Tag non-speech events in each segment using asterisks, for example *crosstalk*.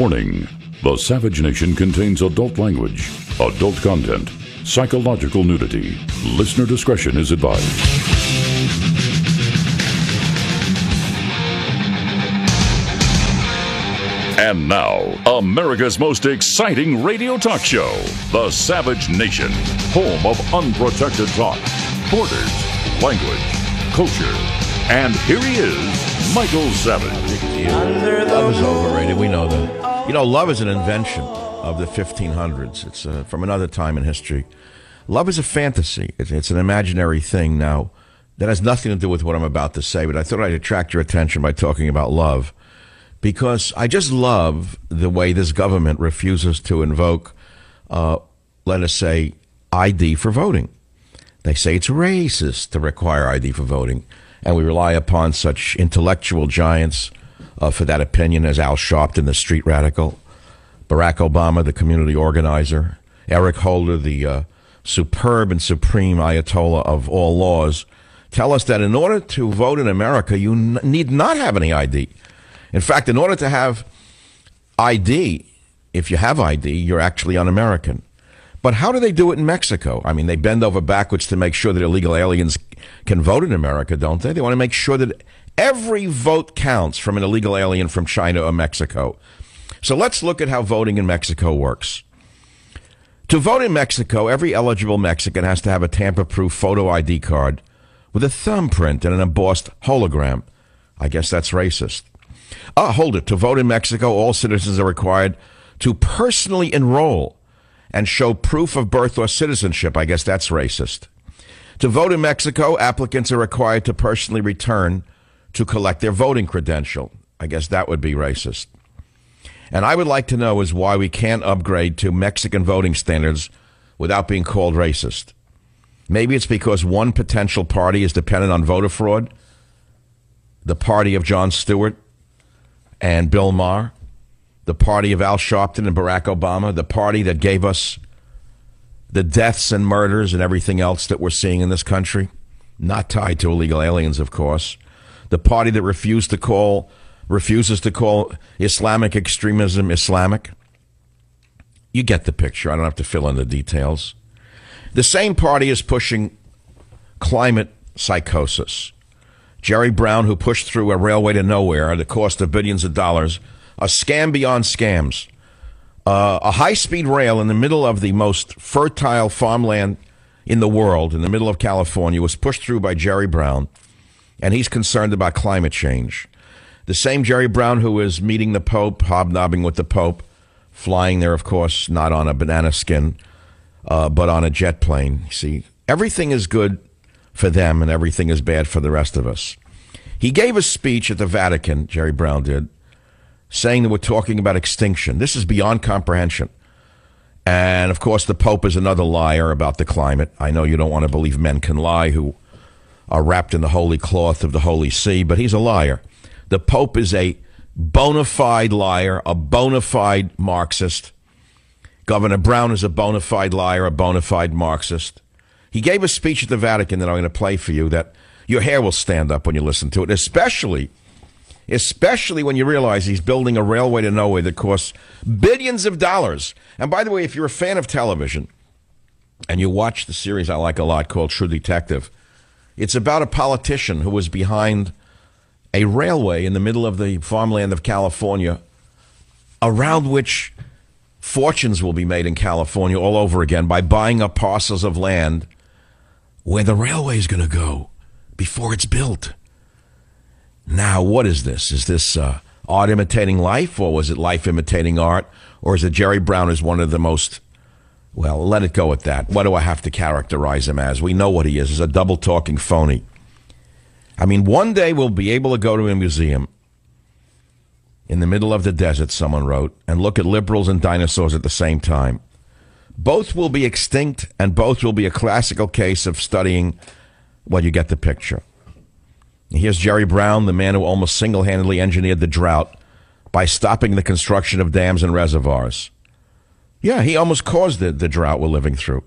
Warning The Savage Nation contains adult language, adult content, psychological nudity. Listener discretion is advised. And now, America's most exciting radio talk show, The Savage Nation, home of unprotected talk, borders, language, culture. And here he is, Michael Savage. Love is overrated. We know that. You know, love is an invention of the 1500s. It's uh, from another time in history. Love is a fantasy. It's, it's an imaginary thing. Now, that has nothing to do with what I'm about to say, but I thought I'd attract your attention by talking about love because I just love the way this government refuses to invoke, uh, let us say, ID for voting. They say it's racist to require ID for voting, and we rely upon such intellectual giants uh, for that opinion as Al Sharpton, the street radical, Barack Obama, the community organizer, Eric Holder, the uh, superb and supreme Ayatollah of all laws, tell us that in order to vote in America, you need not have any ID. In fact, in order to have ID, if you have ID, you're actually un American. But how do they do it in Mexico? I mean, they bend over backwards to make sure that illegal aliens can vote in America, don't they? They want to make sure that every vote counts from an illegal alien from China or Mexico. So let's look at how voting in Mexico works. To vote in Mexico, every eligible Mexican has to have a tamper proof photo ID card with a thumbprint and an embossed hologram. I guess that's racist. Uh, hold it. To vote in Mexico, all citizens are required to personally enroll and show proof of birth or citizenship. I guess that's racist. To vote in Mexico, applicants are required to personally return to collect their voting credential. I guess that would be racist. And I would like to know is why we can't upgrade to Mexican voting standards without being called racist. Maybe it's because one potential party is dependent on voter fraud, the party of Jon Stewart and Bill Maher, the party of Al Sharpton and Barack Obama, the party that gave us the deaths and murders and everything else that we're seeing in this country, not tied to illegal aliens, of course. The party that refused to call, refuses to call Islamic extremism Islamic. You get the picture. I don't have to fill in the details. The same party is pushing climate psychosis. Jerry Brown, who pushed through a railway to nowhere at the cost of billions of dollars, a scam beyond scams. Uh, a high speed rail in the middle of the most fertile farmland in the world, in the middle of California, was pushed through by Jerry Brown, and he's concerned about climate change. The same Jerry Brown who is meeting the Pope, hobnobbing with the Pope, flying there, of course, not on a banana skin, uh, but on a jet plane. See, everything is good for them and everything is bad for the rest of us. He gave a speech at the Vatican, Jerry Brown did, saying that we're talking about extinction. This is beyond comprehension. And of course, the Pope is another liar about the climate. I know you don't want to believe men can lie who are wrapped in the holy cloth of the Holy See, but he's a liar. The Pope is a bona fide liar, a bona fide Marxist. Governor Brown is a bona fide liar, a bona fide Marxist. He gave a speech at the Vatican that I'm going to play for you that your hair will stand up when you listen to it, especially especially when you realize he's building a railway to nowhere that costs billions of dollars. And by the way, if you're a fan of television and you watch the series I like a lot called True Detective, it's about a politician who was behind a railway in the middle of the farmland of California around which fortunes will be made in California all over again by buying up parcels of land where the railway is going to go before it's built. Now, what is this? Is this uh, art imitating life, or was it life imitating art, or is it Jerry Brown is one of the most well, let it go at that. What do I have to characterize him as? We know what he is. He's a double talking phony. I mean, one day we'll be able to go to a museum in the middle of the desert, someone wrote, and look at liberals and dinosaurs at the same time. Both will be extinct, and both will be a classical case of studying. Well, you get the picture. Here's Jerry Brown, the man who almost single handedly engineered the drought by stopping the construction of dams and reservoirs. Yeah, he almost caused the, the drought we're living through.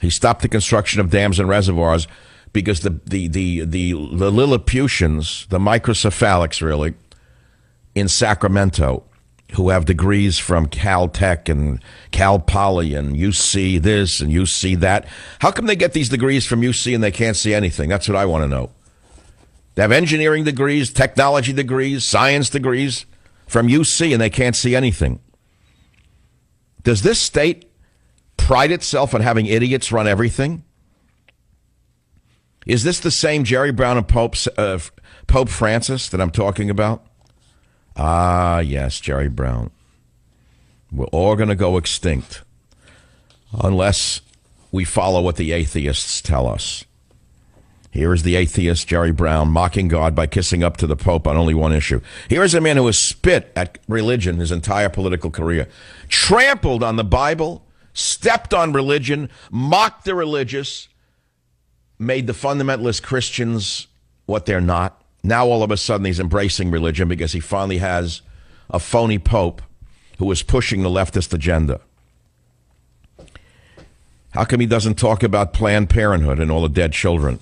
He stopped the construction of dams and reservoirs because the, the, the, the, the Lilliputians, the microcephalics really, in Sacramento, who have degrees from Caltech and Cal Poly and UC this and UC that. How come they get these degrees from UC and they can't see anything? That's what I want to know. They have engineering degrees, technology degrees, science degrees from UC and they can't see anything. Does this state pride itself on having idiots run everything? Is this the same Jerry Brown and Pope, uh, Pope Francis that I'm talking about? Ah, yes, Jerry Brown. We're all going to go extinct unless we follow what the atheists tell us. Here is the atheist, Jerry Brown, mocking God by kissing up to the Pope on only one issue. Here is a man who has spit at religion his entire political career, trampled on the Bible, stepped on religion, mocked the religious, made the fundamentalist Christians what they're not. Now all of a sudden he's embracing religion because he finally has a phony pope who is pushing the leftist agenda. How come he doesn't talk about Planned Parenthood and all the dead children?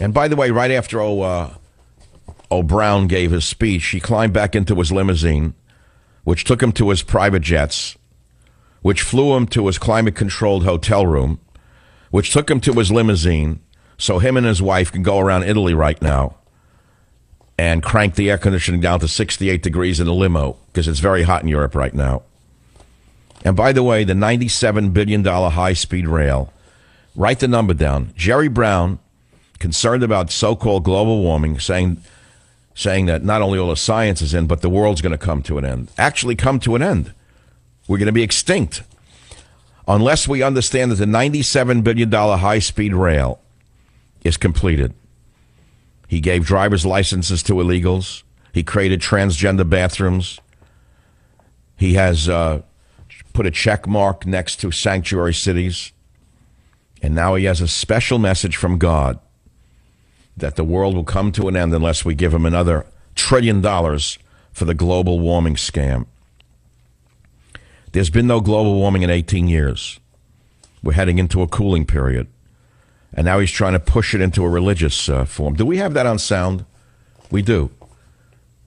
And by the way, right after O, uh, o Brown gave his speech, he climbed back into his limousine, which took him to his private jets, which flew him to his climate controlled hotel room, which took him to his limousine, so him and his wife can go around Italy right now and crank the air conditioning down to 68 degrees in a limo because it's very hot in Europe right now. And by the way, the $97 billion high speed rail, write the number down. Jerry Brown, concerned about so called global warming, saying, saying that not only all the science is in, but the world's going to come to an end. Actually, come to an end. We're going to be extinct unless we understand that the $97 billion high speed rail is completed. He gave driver's licenses to illegals. He created transgender bathrooms. He has uh, put a check mark next to sanctuary cities. And now he has a special message from God that the world will come to an end unless we give him another trillion dollars for the global warming scam. There's been no global warming in 18 years. We're heading into a cooling period and now he's trying to push it into a religious uh, form. Do we have that on sound? We do.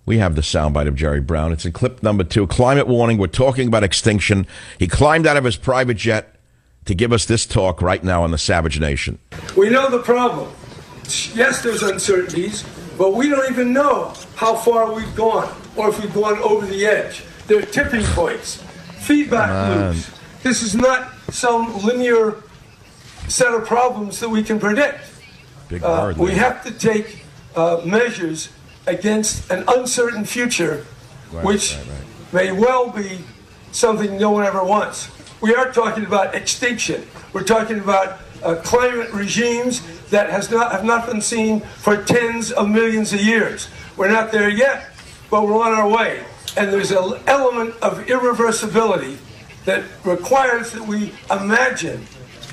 We have the soundbite of Jerry Brown. It's in clip number two. Climate warning. We're talking about extinction. He climbed out of his private jet to give us this talk right now on the Savage Nation. We know the problem. Yes, there's uncertainties, but we don't even know how far we've gone or if we've gone over the edge. There are tipping points, feedback loops. This is not some linear set of problems that we can predict. Uh, we have to take uh, measures against an uncertain future, right, which right, right. may well be something no one ever wants. We are talking about extinction. We're talking about uh, climate regimes that has not have not been seen for tens of millions of years. We're not there yet, but we're on our way. And there's an element of irreversibility that requires that we imagine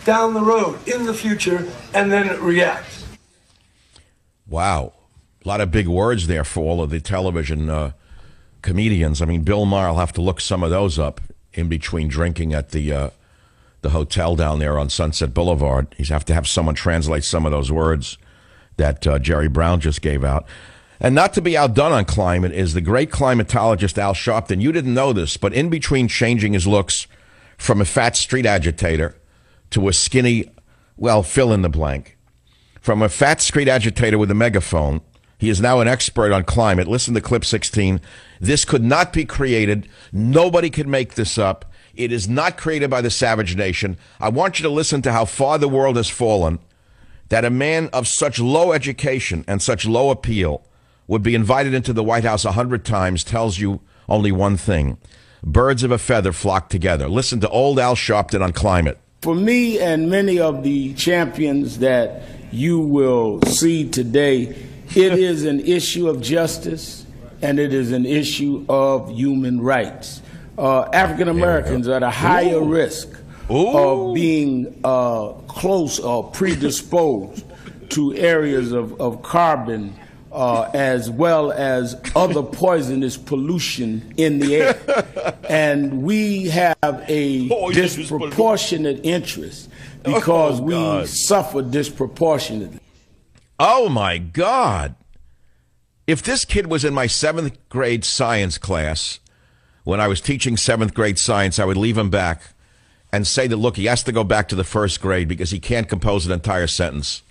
down the road in the future and then react. Wow. A lot of big words there for all of the television uh, comedians. I mean, Bill Maher, I'll have to look some of those up in between drinking at the uh, the hotel down there on Sunset Boulevard. He's have to have someone translate some of those words that uh, Jerry Brown just gave out. And not to be outdone on climate is the great climatologist Al Sharpton. You didn't know this, but in between changing his looks from a fat street agitator to a skinny, well, fill in the blank. From a fat street agitator with a megaphone, he is now an expert on climate. Listen to clip 16. This could not be created. Nobody could make this up. It is not created by the savage nation. I want you to listen to how far the world has fallen that a man of such low education and such low appeal would be invited into the White House a hundred times tells you only one thing. Birds of a feather flock together. Listen to old Al Sharpton on climate. For me and many of the champions that you will see today, it is an issue of justice and it is an issue of human rights. Uh, African Americans are at a higher Ooh. risk Ooh. of being uh, close or predisposed to areas of, of carbon uh, as well as other poisonous pollution in the air. *laughs* and we have a disproportionate interest because oh, we suffer disproportionately. Oh, my God. If this kid was in my seventh grade science class, when I was teaching seventh grade science, I would leave him back and say that, look, he has to go back to the first grade because he can't compose an entire sentence.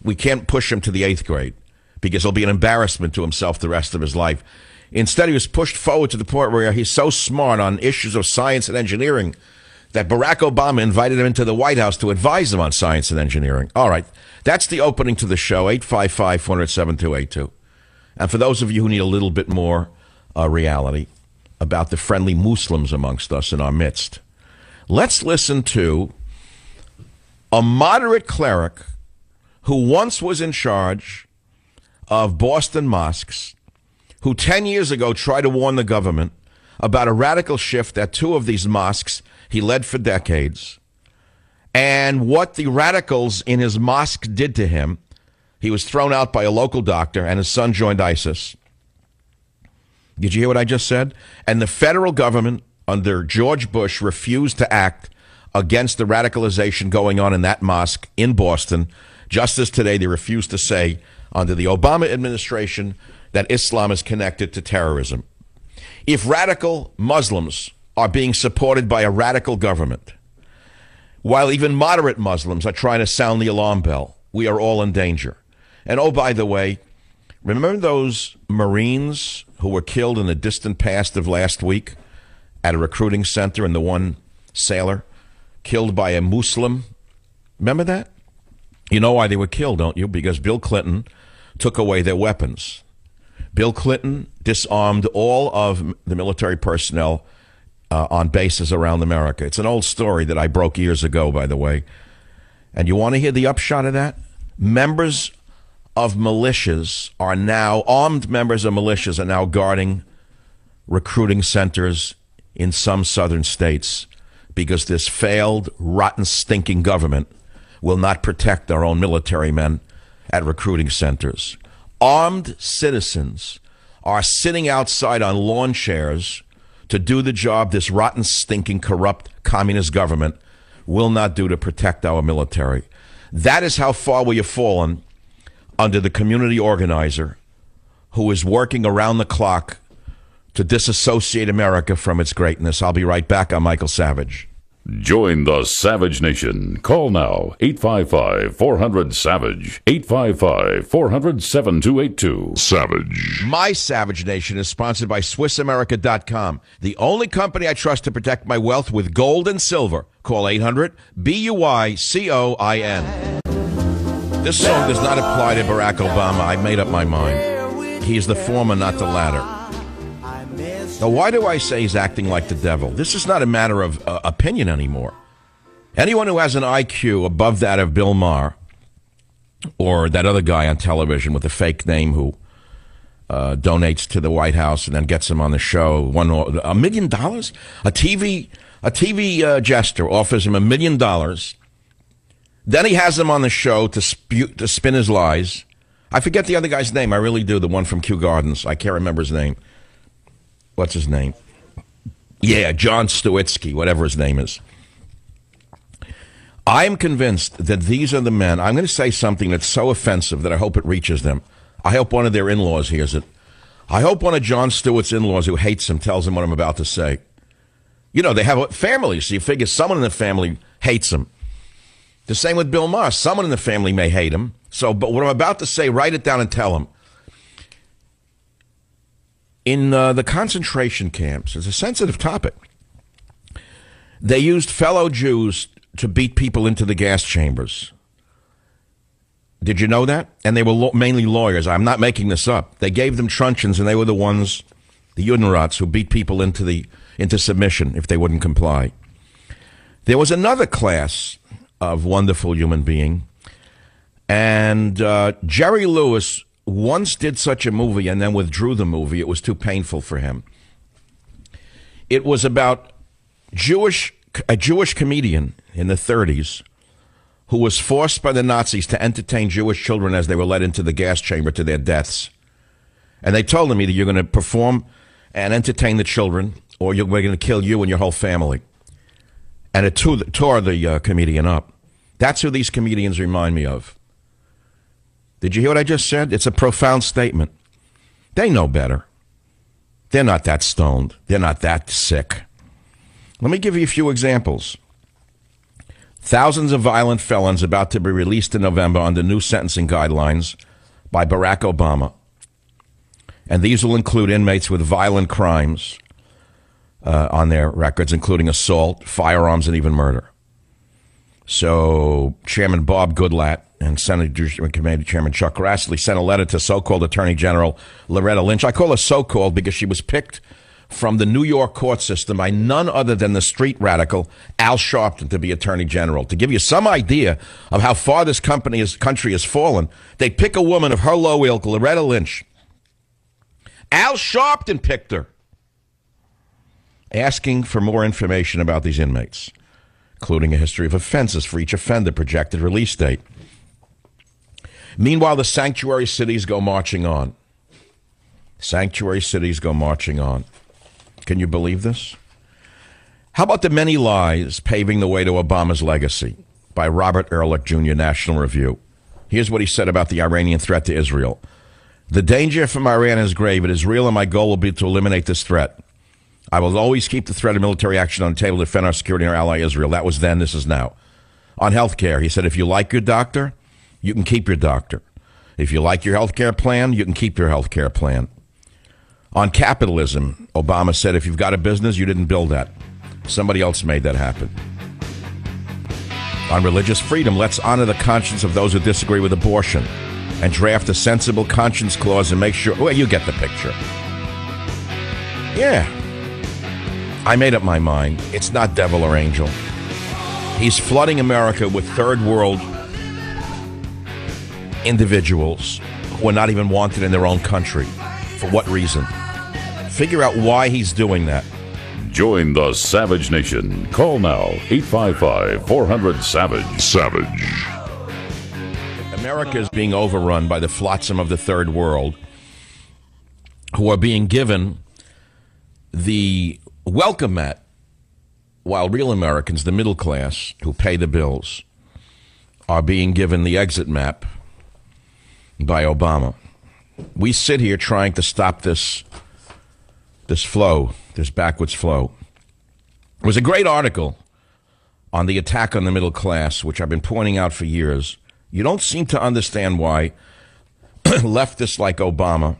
We can't push him to the eighth grade because he'll be an embarrassment to himself the rest of his life. Instead, he was pushed forward to the point where he's so smart on issues of science and engineering that Barack Obama invited him into the White House to advise him on science and engineering. All right. That's the opening to the show, 855 400 7282. And for those of you who need a little bit more uh, reality about the friendly Muslims amongst us in our midst, let's listen to a moderate cleric who once was in charge of Boston mosques, who 10 years ago tried to warn the government about a radical shift at two of these mosques he led for decades, and what the radicals in his mosque did to him he was thrown out by a local doctor, and his son joined ISIS. Did you hear what I just said? And the federal government, under George Bush, refused to act against the radicalization going on in that mosque in Boston, just as today they refused to say, under the Obama administration, that Islam is connected to terrorism. If radical Muslims are being supported by a radical government, while even moderate Muslims are trying to sound the alarm bell, we are all in danger. And oh, by the way, remember those Marines who were killed in the distant past of last week at a recruiting center and the one sailor killed by a Muslim? Remember that? You know why they were killed, don't you? Because Bill Clinton took away their weapons. Bill Clinton disarmed all of the military personnel uh, on bases around America. It's an old story that I broke years ago, by the way. And you want to hear the upshot of that? Members of militias are now, armed members of militias are now guarding recruiting centers in some southern states because this failed, rotten, stinking government will not protect our own military men at recruiting centers. Armed citizens are sitting outside on lawn chairs to do the job this rotten, stinking, corrupt communist government will not do to protect our military. That is how far we have fallen under the community organizer who is working around the clock to disassociate America from its greatness. I'll be right back. I'm Michael Savage. Join the Savage Nation. Call now 855 400 Savage. 855 400 7282. Savage. My Savage Nation is sponsored by SwissAmerica.com, the only company I trust to protect my wealth with gold and silver. Call 800 B U I C O I N. This song does not apply to Barack Obama. I made up my mind. He is the former, not the latter. Now, why do I say he's acting like the devil? This is not a matter of uh, opinion anymore. Anyone who has an IQ above that of Bill Maher or that other guy on television with a fake name who uh, donates to the White House and then gets him on the show, one a million dollars, a TV a TV uh, jester offers him a million dollars then he has him on the show to spew, to spin his lies. I forget the other guy's name. I really do. The one from Kew Gardens. I can't remember his name. What's his name? Yeah, John Stewitsky, whatever his name is. I am convinced that these are the men. I'm going to say something that's so offensive that I hope it reaches them. I hope one of their in laws hears it. I hope one of Jon Stewart's in laws who hates him tells him what I'm about to say. You know, they have families, so you figure someone in the family hates him. The same with Bill Maher. Someone in the family may hate him. So, but what I'm about to say, write it down and tell him. In uh, the concentration camps, it's a sensitive topic. They used fellow Jews to beat people into the gas chambers. Did you know that? And they were lo- mainly lawyers. I'm not making this up. They gave them truncheons, and they were the ones, the Judenrats, who beat people into the into submission if they wouldn't comply. There was another class of wonderful human being. And uh, Jerry Lewis once did such a movie and then withdrew the movie. It was too painful for him. It was about Jewish a Jewish comedian in the 30s who was forced by the Nazis to entertain Jewish children as they were led into the gas chamber to their deaths. And they told him either you're going to perform and entertain the children or you're, we're going to kill you and your whole family and it tore the, tore the uh, comedian up. That's who these comedians remind me of. Did you hear what I just said? It's a profound statement. They know better. They're not that stoned. They're not that sick. Let me give you a few examples. Thousands of violent felons about to be released in November under new sentencing guidelines by Barack Obama. And these will include inmates with violent crimes uh, on their records, including assault, firearms, and even murder. So, Chairman Bob Goodlatte and Senator Committee Chairman Chuck Grassley sent a letter to so-called Attorney General Loretta Lynch. I call her so-called because she was picked from the New York court system by none other than the street radical Al Sharpton to be Attorney General. To give you some idea of how far this company is, country has fallen, they pick a woman of her low ilk, Loretta Lynch. Al Sharpton picked her, asking for more information about these inmates, including a history of offenses for each offender, projected release date. Meanwhile, the sanctuary cities go marching on. Sanctuary cities go marching on. Can you believe this? How about the many lies paving the way to Obama's legacy by Robert Ehrlich Jr., National Review? Here's what he said about the Iranian threat to Israel. The danger from Iran is grave. It is real, and my goal will be to eliminate this threat. I will always keep the threat of military action on the table to defend our security and our ally Israel. That was then, this is now. On health care, he said, if you like your doctor, you can keep your doctor. If you like your health care plan, you can keep your health care plan. On capitalism, Obama said if you've got a business, you didn't build that. Somebody else made that happen. On religious freedom, let's honor the conscience of those who disagree with abortion and draft a sensible conscience clause and make sure. Well, you get the picture. Yeah. I made up my mind. It's not devil or angel. He's flooding America with third world individuals who are not even wanted in their own country. For what reason? Figure out why he's doing that. Join the Savage Nation. Call now 855 400 Savage. Savage. America is being overrun by the flotsam of the third world who are being given the welcome mat while real Americans, the middle class who pay the bills, are being given the exit map by Obama. We sit here trying to stop this this flow, this backwards flow. It was a great article on the attack on the middle class, which I've been pointing out for years. You don't seem to understand why *clears throat* leftists like Obama,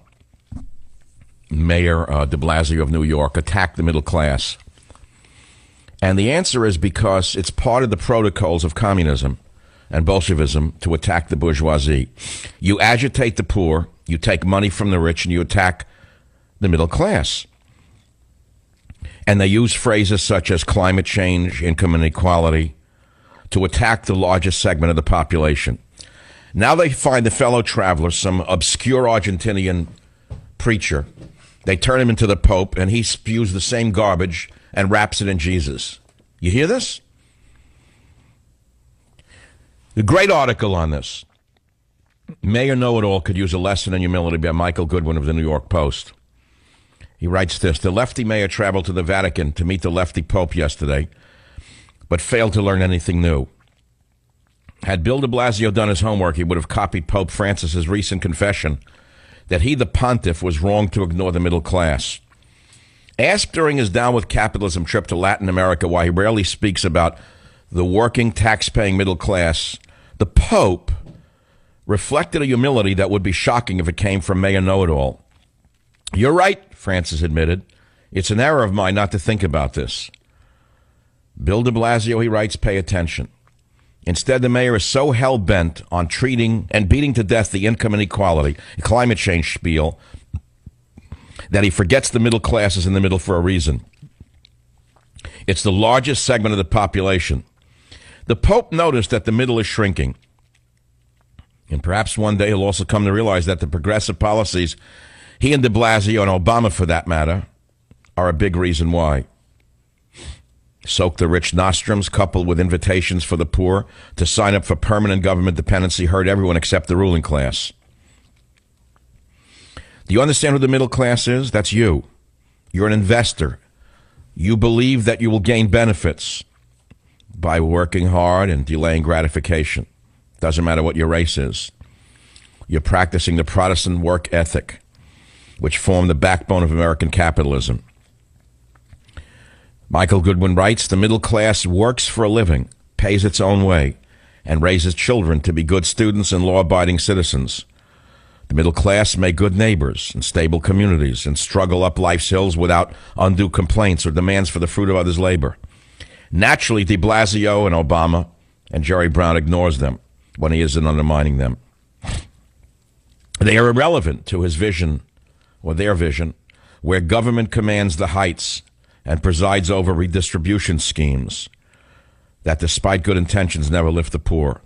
Mayor uh, de Blasio of New York, attack the middle class. And the answer is because it's part of the protocols of communism and Bolshevism to attack the bourgeoisie. You agitate the poor, you take money from the rich, and you attack the middle class. And they use phrases such as climate change, income inequality to attack the largest segment of the population. Now they find the fellow traveler, some obscure Argentinian preacher. They turn him into the Pope, and he spews the same garbage and wraps it in Jesus. You hear this? A great article on this. Mayor Know It All could use a lesson in humility by Michael Goodwin of the New York Post. He writes this The lefty mayor traveled to the Vatican to meet the lefty pope yesterday, but failed to learn anything new. Had Bill de Blasio done his homework, he would have copied Pope Francis's recent confession that he, the pontiff, was wrong to ignore the middle class. Asked during his down with capitalism trip to Latin America why he rarely speaks about the working, tax paying middle class, the Pope reflected a humility that would be shocking if it came from Mayor Know It All. You're right, Francis admitted. It's an error of mine not to think about this. Bill de Blasio, he writes, pay attention. Instead, the mayor is so hell bent on treating and beating to death the income inequality, climate change spiel, that he forgets the middle class is in the middle for a reason. It's the largest segment of the population. The Pope noticed that the middle is shrinking. And perhaps one day he'll also come to realize that the progressive policies he and de Blasio and Obama, for that matter, are a big reason why. Soak the rich nostrums, coupled with invitations for the poor to sign up for permanent government dependency, hurt everyone except the ruling class. Do you understand who the middle class is? That's you. You're an investor. You believe that you will gain benefits by working hard and delaying gratification. Doesn't matter what your race is. You're practicing the Protestant work ethic. which formed the backbone of American capitalism. Michael Goodwin writes The middle class works for a living, pays its own way, and raises children to be good students and law abiding citizens. The middle class make good neighbors and stable communities and struggle up life's hills without undue complaints or demands for the fruit of others' labor. Naturally, de Blasio and Obama and Jerry Brown ignores them when he isn't undermining them. They are irrelevant to his vision or their vision, where government commands the heights and presides over redistribution schemes that, despite good intentions, never lift the poor.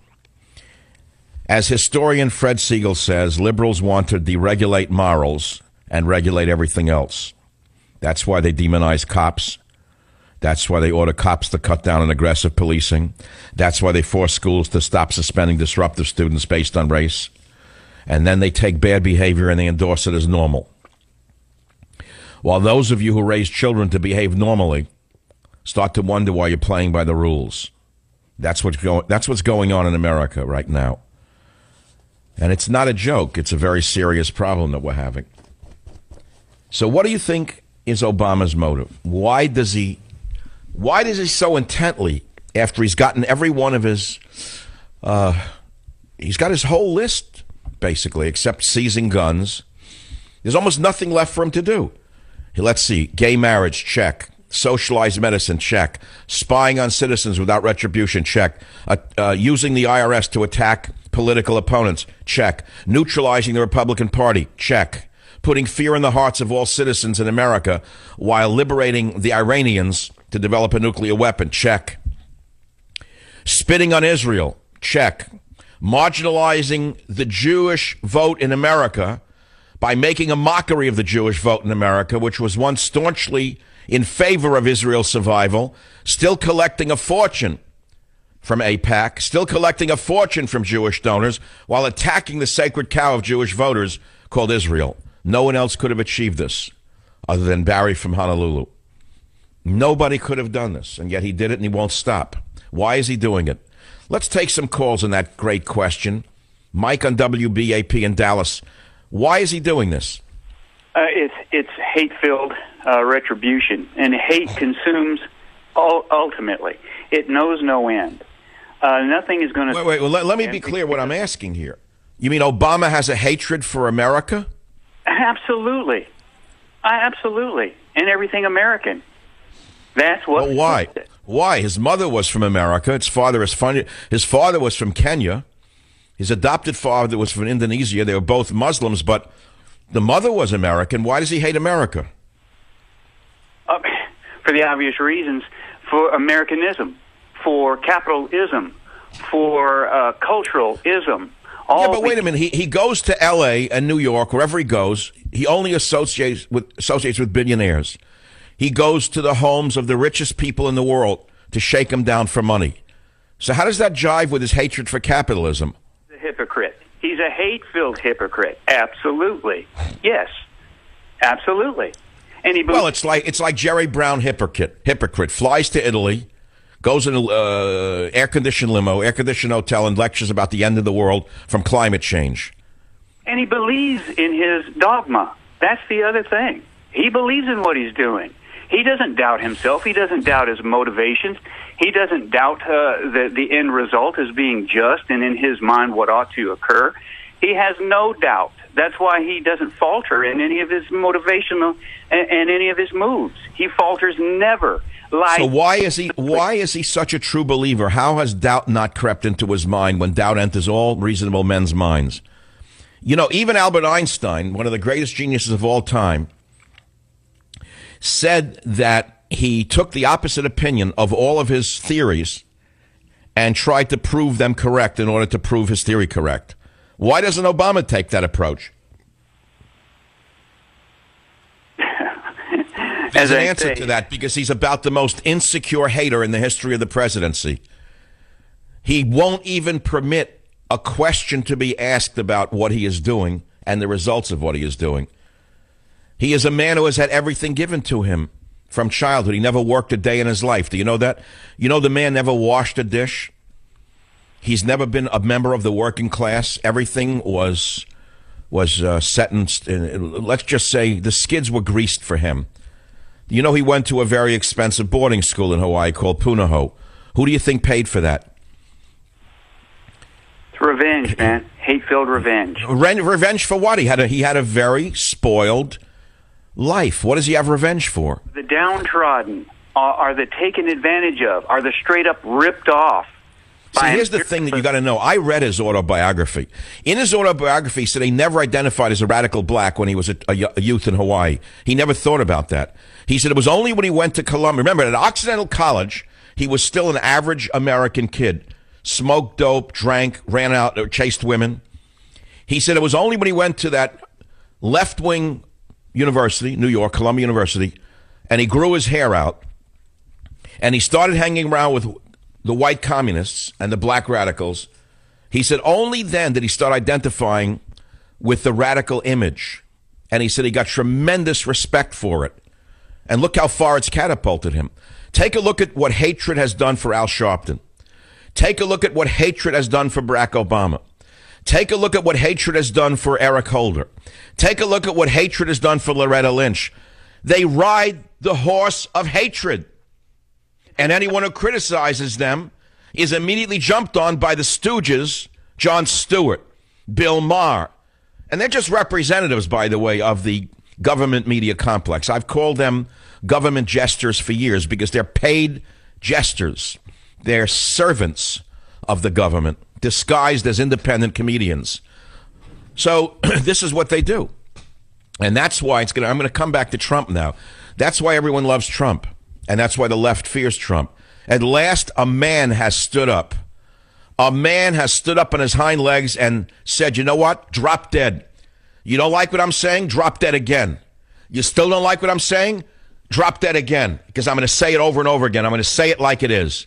As historian Fred Siegel says, liberals want to deregulate morals and regulate everything else. That's why they demonize cops. That's why they order cops to cut down on aggressive policing. That's why they force schools to stop suspending disruptive students based on race. And then they take bad behavior and they endorse it as normal. While those of you who raise children to behave normally start to wonder why you're playing by the rules. That's what's going, that's what's going on in America right now. And it's not a joke. It's a very serious problem that we're having. So what do you think is Obama's motive? Why does he why does he so intently after he's gotten every one of his uh, he's got his whole list basically except seizing guns. There's almost nothing left for him to do. Let's see. Gay marriage, check. Socialized medicine, check. Spying on citizens without retribution, check. Uh, uh, using the IRS to attack political opponents, check. Neutralizing the Republican Party, check. Putting fear in the hearts of all citizens in America while liberating the Iranians to develop a nuclear weapon, check. Spitting on Israel, check. Marginalizing the Jewish vote in America by making a mockery of the Jewish vote in America, which was once staunchly in favor of Israel's survival, still collecting a fortune from AIPAC, still collecting a fortune from Jewish donors while attacking the sacred cow of Jewish voters called Israel. No one else could have achieved this other than Barry from Honolulu. Nobody could have done this, and yet he did it and he won't stop. Why is he doing it? Let's take some calls on that great question. Mike on WBAP in Dallas. Why is he doing this? Uh, it's it's hate filled uh, retribution, and hate consumes ultimately. It knows no end. Uh, nothing is going to. Wait, wait. Well, let, let me be clear. What I'm asking here. You mean Obama has a hatred for America? Absolutely, absolutely, and everything American. That's what. Well, why? Why? His mother was from America. His father is funny. His father was from Kenya. His adopted father was from Indonesia. They were both Muslims, but the mother was American. Why does he hate America? Uh, for the obvious reasons for Americanism, for capitalism, for uh, culturalism. yeah, but wait a minute. He, he goes to L.A. and New York, wherever he goes. He only associates with associates with billionaires. He goes to the homes of the richest people in the world to shake them down for money. So how does that jive with his hatred for capitalism? Hypocrite. He's a hate filled hypocrite. Absolutely. Yes. Absolutely. And he well, it's like it's like Jerry Brown hypocrite. Hypocrite flies to Italy, goes in an uh, air conditioned limo, air conditioned hotel, and lectures about the end of the world from climate change. And he believes in his dogma. That's the other thing. He believes in what he's doing. He doesn't doubt himself. He doesn't doubt his motivations. He doesn't doubt uh, the, the end result as being just and in his mind what ought to occur. He has no doubt. That's why he doesn't falter in any of his motivational and, and any of his moves. He falters never. Like, so why is he why is he such a true believer? How has doubt not crept into his mind when doubt enters all reasonable men's minds? You know, even Albert Einstein, one of the greatest geniuses of all time, said that he took the opposite opinion of all of his theories and tried to prove them correct in order to prove his theory correct. Why doesn't Obama take that approach? *laughs* There's an answer say, to that because he's about the most insecure hater in the history of the presidency. He won't even permit a question to be asked about what he is doing and the results of what he is doing. He is a man who has had everything given to him from childhood. He never worked a day in his life. Do you know that? You know the man never washed a dish? He's never been a member of the working class. Everything was was uh, sentenced. In, let's just say the skids were greased for him. You know, he went to a very expensive boarding school in Hawaii called Punahou. Who do you think paid for that? It's revenge, man. Hate-filled revenge. Ren- revenge for what? He had a he had a very spoiled life. What does he have revenge for? The downtrodden are, are the taken advantage of, are the straight up ripped off. See, here's the thing that you got to know. I read his autobiography. In his autobiography, he said he never identified as a radical black when he was a, a, a, youth in Hawaii. He never thought about that. He said it was only when he went to Columbia. Remember, at Occidental College, he was still an average American kid. Smoked dope, drank, ran out, or chased women. He said it was only when he went to that left wing university, New York, Columbia University, and he grew his hair out and he started hanging around with the white communists and the black radicals, he said only then did he start identifying with the radical image. And he said he got tremendous respect for it. And look how far it's catapulted him. Take a look at what hatred has done for Al Sharpton. Take a look at what hatred has done for Barack Obama. Take a look at what hatred has done for Eric Holder. Take a look at what hatred has done for Loretta Lynch. They ride the horse of hatred and anyone who criticizes them is immediately jumped on by the stooges, Jon Stewart, Bill Maher. And they're just representatives, by the way, of the government media complex. I've called them government jesters for years because they're paid jesters. They're servants of the government, disguised as independent comedians. So *clears throat* this is what they do. And that's why it's going to, I'm going to come back to Trump now. That's why everyone loves Trump. And that's why the left fears Trump. At last, a man has stood up. A man has stood up on his hind legs and said, you know what? Drop dead. You don't like what I'm saying? Drop dead again. You still don't like what I'm saying? Drop dead again. Because I'm going to say it over and over again. I'm going to say it like it is.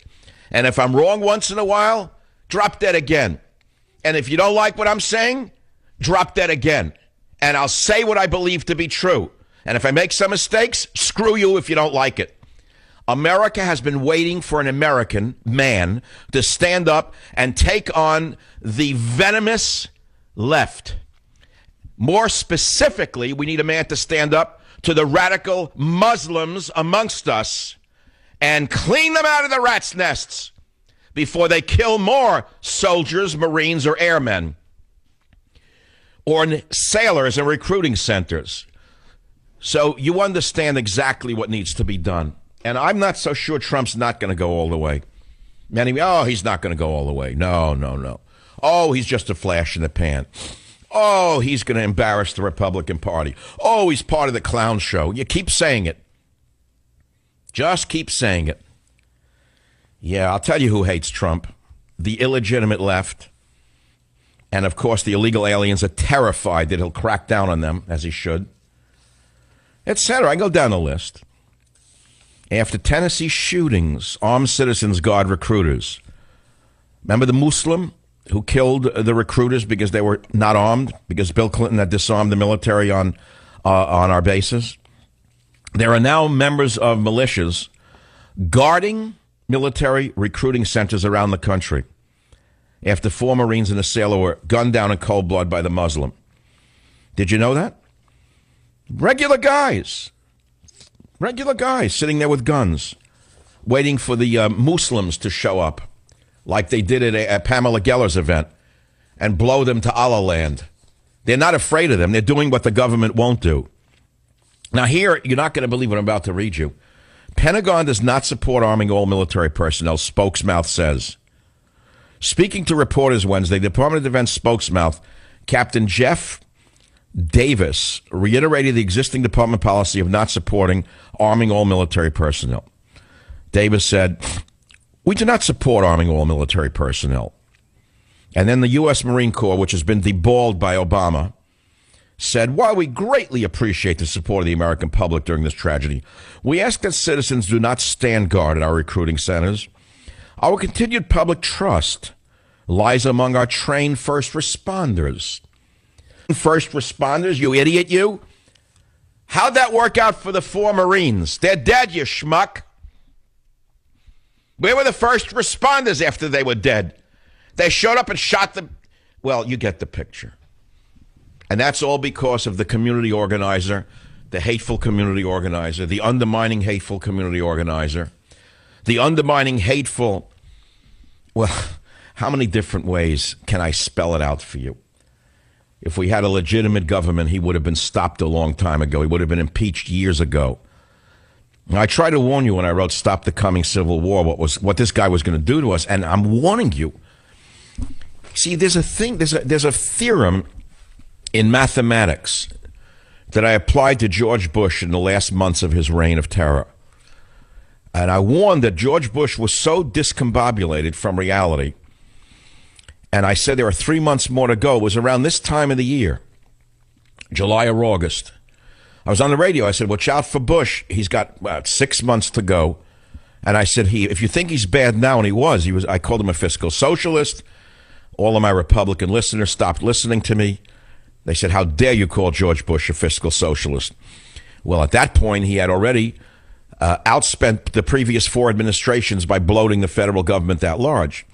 And if I'm wrong once in a while, drop dead again. And if you don't like what I'm saying, drop dead again. And I'll say what I believe to be true. And if I make some mistakes, screw you if you don't like it. America has been waiting for an American man to stand up and take on the venomous left. More specifically, we need a man to stand up to the radical Muslims amongst us and clean them out of the rat's nests before they kill more soldiers, Marines, or airmen or sailors in recruiting centers. So you understand exactly what needs to be done. And I'm not so sure Trump's not going to go all the way. Many, oh, he's not going to go all the way. No, no, no. Oh, he's just a flash in the pan. Oh, he's going to embarrass the Republican Party. Oh, he's part of the clown show. You keep saying it. Just keep saying it. Yeah, I'll tell you who hates Trump the illegitimate left. And of course, the illegal aliens are terrified that he'll crack down on them, as he should, etc. I go down the list after Tennessee shootings, armed citizens guard recruiters. Remember the Muslim who killed the recruiters because they were not armed, because Bill Clinton had disarmed the military on, uh, on our bases? There are now members of militias guarding military recruiting centers around the country after four Marines and a sailor were gunned down in cold blood by the Muslim. Did you know that? Regular guys. Regular guys sitting there with guns, waiting for the uh, Muslims to show up, like they did at, a, at Pamela Geller's event, and blow them to Allah land. They're not afraid of them. They're doing what the government won't do. Now, here, you're not going to believe what I'm about to read you. Pentagon does not support arming all military personnel, spokesmouth says. Speaking to reporters Wednesday, Department of Defense spokesmouth Captain Jeff Davis reiterated the existing department policy of not supporting arming all military personnel. Davis said, We do not support arming all military personnel. And then the U.S. Marine Corps, which has been deballed by Obama, said, While we greatly appreciate the support of the American public during this tragedy, we ask that citizens do not stand guard at our recruiting centers. Our continued public trust lies among our trained first responders first responders, you idiot, you. How'd that work out for the four Marines? They're dead, you schmuck. Where were the first responders after they were dead? They showed up and shot them. Well, you get the picture. And that's all because of the community organizer, the hateful community organizer, the undermining hateful community organizer, the undermining hateful. Well, *laughs* how many different ways can I spell it out for you? If we had a legitimate government, he would have been stopped a long time ago. He would have been impeached years ago. I tried to warn you when I wrote "Stop the Coming Civil War" what was what this guy was going to do to us, and I'm warning you. See, there's a thing, there's a there's a theorem in mathematics that I applied to George Bush in the last months of his reign of terror. And I warned that George Bush was so discombobulated from reality. And I said there are three months more to go. It was around this time of the year, July or August. I was on the radio. I said, watch out for Bush. He's got about six months to go. And I said, he, if you think he's bad now, and he was, he was, I called him a fiscal socialist. All of my Republican listeners stopped listening to me. They said, How dare you call George Bush a fiscal socialist? Well, at that point, he had already uh, outspent the previous four administrations by bloating the federal government that large.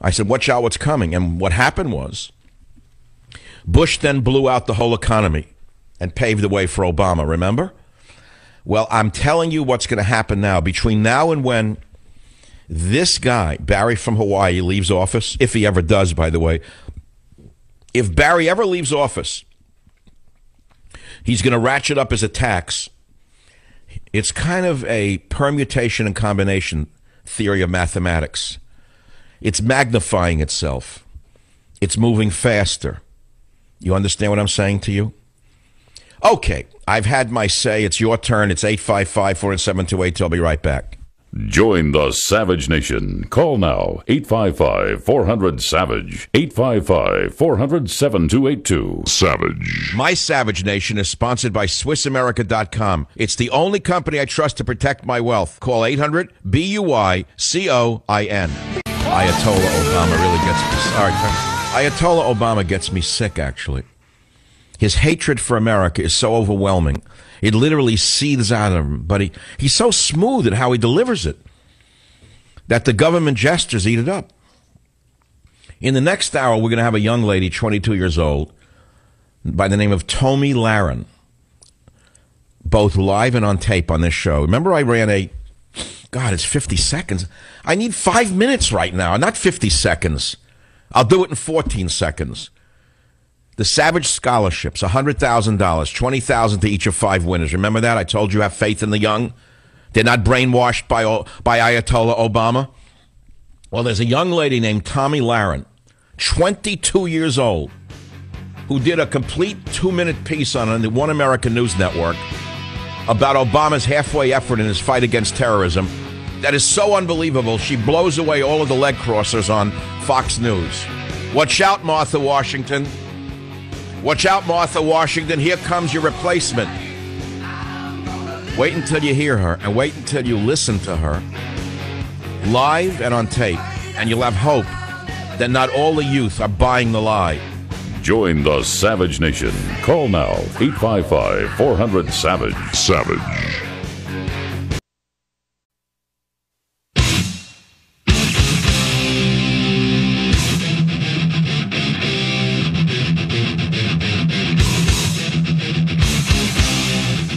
I said, Watch out what's coming. And what happened was Bush then blew out the whole economy and paved the way for Obama, remember? Well, I'm telling you what's going to happen now. Between now and when this guy, Barry from Hawaii, leaves office, if he ever does, by the way, if Barry ever leaves office, he's going to ratchet up his attacks. It's kind of a permutation and combination theory of mathematics. It's magnifying itself. It's moving faster. You understand what I'm saying to you? Okay, I've had my say. It's your turn. It's 855 40728. I'll be right back. Join the Savage Nation. Call now 855 400 Savage. 855 400 7282. Savage. My Savage Nation is sponsored by SwissAmerica.com. It's the only company I trust to protect my wealth. Call 800 B U I C O I N. Ayatollah Obama really gets me. Sorry. Ayatollah Obama gets me sick, actually. His hatred for America is so overwhelming. It literally seethes out of him. But he, he's so smooth at how he delivers it that the government gestures eat it up. In the next hour, we're going to have a young lady, 22 years old, by the name of Tomi Lahren, both live and on tape on this show. Remember, I ran a, God, it's 50 seconds. I need five minutes right now, not 50 seconds. I'll do it in 14 seconds. The Savage Scholarships, $100,000, $20,000 to each of five winners. Remember that? I told you have faith in the young. They're not brainwashed by, by Ayatollah Obama. Well, there's a young lady named Tomi Lahren, 22 years old, who did a complete two minute piece on the One American News Network about Obama's halfway effort in his fight against terrorism. That is so unbelievable. She blows away all of the leg crossers on Fox News. Watch out, Martha Washington. Watch out, Martha Washington. Here comes your replacement. Wait until you hear her and wait until you listen to her live and on tape, and you'll have hope that not all the youth are buying the lie. Join the Savage Nation. Call now 855 400 Savage. Savage.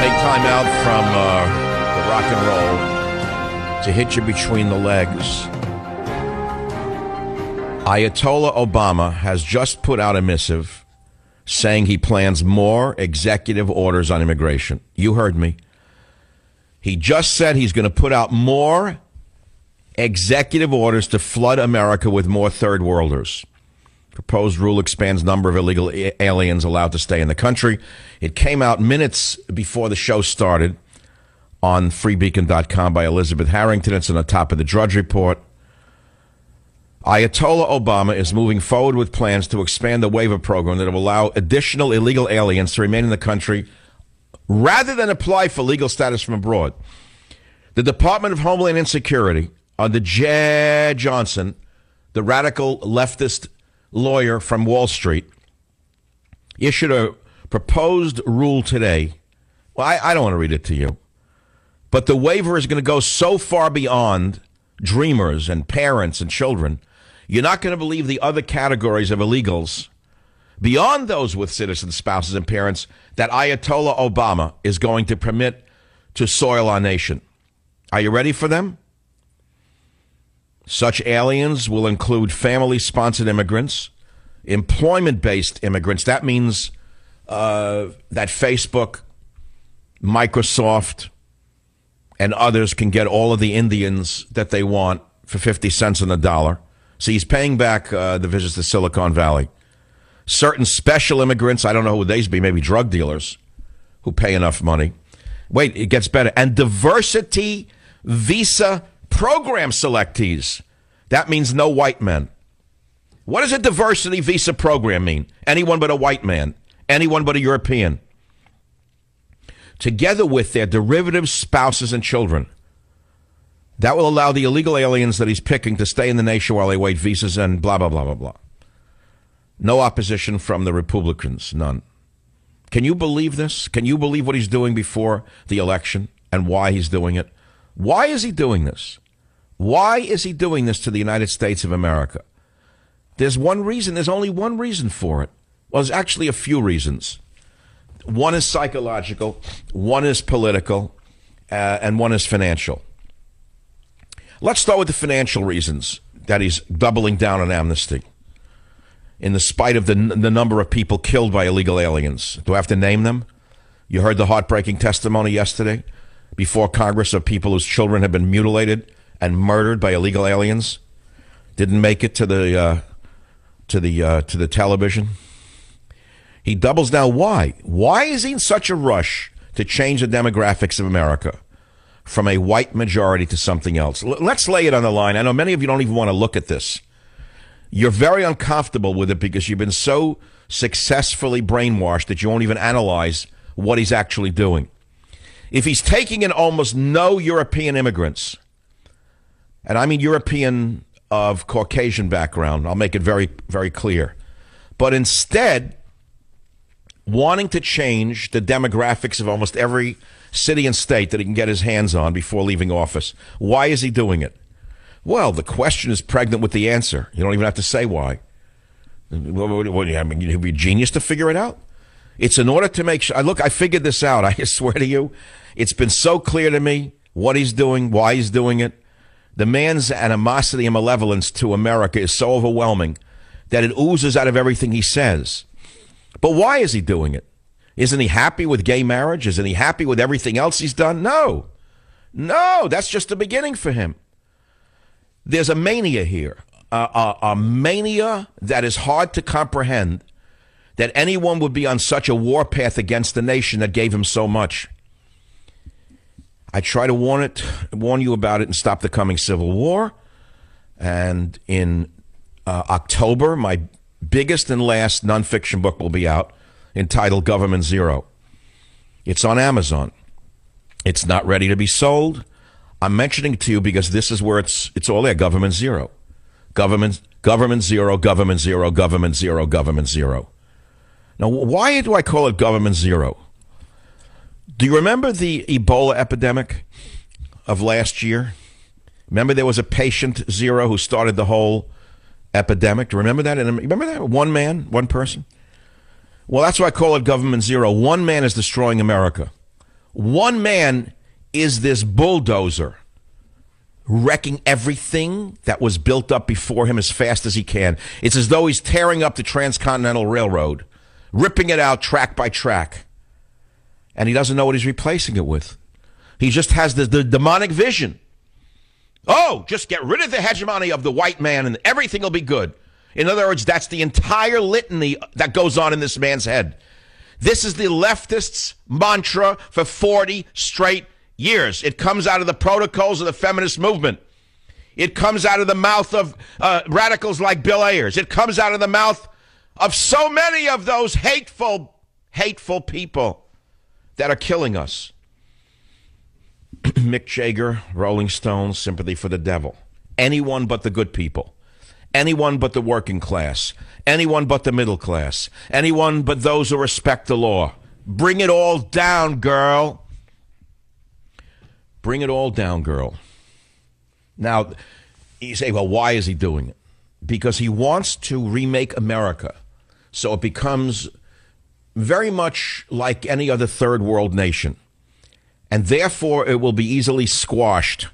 Take time out from uh, the rock and roll to hit you between the legs. Ayatollah Obama has just put out a missive saying he plans more executive orders on immigration. You heard me. He just said he's going to put out more executive orders to flood America with more third worlders. Proposed rule expands number of illegal aliens allowed to stay in the country. It came out minutes before the show started on freebeacon.com by Elizabeth Harrington. It's on the top of the Drudge Report. Ayatollah Obama is moving forward with plans to expand the waiver program that will allow additional illegal aliens to remain in the country rather than apply for legal status from abroad. The Department of Homeland Insecurity, under Jeh Johnson, the radical leftist lawyer from Wall Street, issued a proposed rule today. Well, I, I don't want to read it to you, but the waiver is going to go so far beyond dreamers and parents and children. You're not going to believe the other categories of illegals beyond those with citizen spouses and parents that Ayatollah Obama is going to permit to soil our nation. Are you ready for them? Such aliens will include family sponsored immigrants, employment based immigrants. That means uh, that Facebook, Microsoft, and others can get all of the Indians that they want for 50 cents on the dollar. So he's paying back uh, the visits to Silicon Valley. Certain special immigrants, I don't know who these be, maybe drug dealers who pay enough money. Wait, it gets better. And diversity visa program selectees. That means no white men. What does a diversity visa program mean? Anyone but a white man, anyone but a European. Together with their derivative spouses and children. That will allow the illegal aliens that he's picking to stay in the nation while they wait visas and blah, blah, blah, blah, blah. No opposition from the Republicans, none. Can you believe this? Can you believe what he's doing before the election and why he's doing it? Why is he doing this? Why is he doing this to the United States of America? There's one reason. There's only one reason for it. Well, there's actually a few reasons. One is psychological, one is political, uh, and one is financial. Let's start with the financial reasons that he's doubling down on amnesty. In the spite of the, the number of people killed by illegal aliens. Do I have to name them? You heard the heartbreaking testimony yesterday before Congress of people whose children have been mutilated and murdered by illegal aliens. Didn't make it to the uh, to the uh, to the television. He doubles down. Why? Why is he in such a rush to change the demographics of America from a white majority to something else? L- let's lay it on the line. I know many of you don't even want to look at this. You're very uncomfortable with it because you've been so successfully brainwashed that you won't even analyze what he's actually doing. If he's taking in almost no European immigrants, and I mean European of Caucasian background, I'll make it very, very clear, but instead wanting to change the demographics of almost every city and state that he can get his hands on before leaving office. Why is he doing it? Well, the question is pregnant with the answer. You don't even have to say why. What, I mean, you'd be a genius to figure it out. It's in order to make sure. Look, I figured this out. *laughs* I swear to you, it's been so clear to me what he's doing, why he's doing it. The man's animosity and malevolence to America is so overwhelming that it oozes out of everything he says. But why is he doing it? Isn't he happy with gay marriage? Isn't he happy with everything else he's done? No. No, that's just the beginning for him. There's a mania here, a, a, a mania that is hard to comprehend that anyone would be on such a warpath against the nation that gave him so much. I try to warn it, warn you about it, and stop the coming civil war. And in uh, October, my biggest and last nonfiction book will be out, entitled Government Zero. It's on Amazon. It's not ready to be sold. I'm mentioning it to you because this is where it's it's all there. Government Zero, government government zero, government zero, government zero, government zero. Now, why do I call it government zero? Do you remember the Ebola epidemic of last year? Remember there was a patient zero who started the whole epidemic. Do you remember that? And um, remember that one man, one person. Well, that's why I call it government zero. One man is destroying America. One man is this bulldozer wrecking everything that was built up before him as fast as he can. It's as though he's tearing up the Transcontinental Railroad, ripping it out track by track. And he doesn't know what he's replacing it with. He just has the, the demonic vision Oh, just get rid of the hegemony of the white man and everything will be good. In other words, that's the entire litany that goes on in this man's head. This is the leftists' mantra for 40 straight years. It comes out of the protocols of the feminist movement. It comes out of the mouth of uh, radicals like Bill Ayers. It comes out of the mouth of so many of those hateful, hateful people that are killing us. *clears throat* Mick Jagger, Rolling Stones, Sympathy for the Devil. Anyone but the good people. Anyone but the working class. Anyone but the middle class. Anyone but those who respect the law. Bring it all down, girl. Bring it all down, girl. Now, you say, well, why is he doing it? Because he wants to remake America so it becomes very much like any other third world nation. And therefore, it will be easily squashed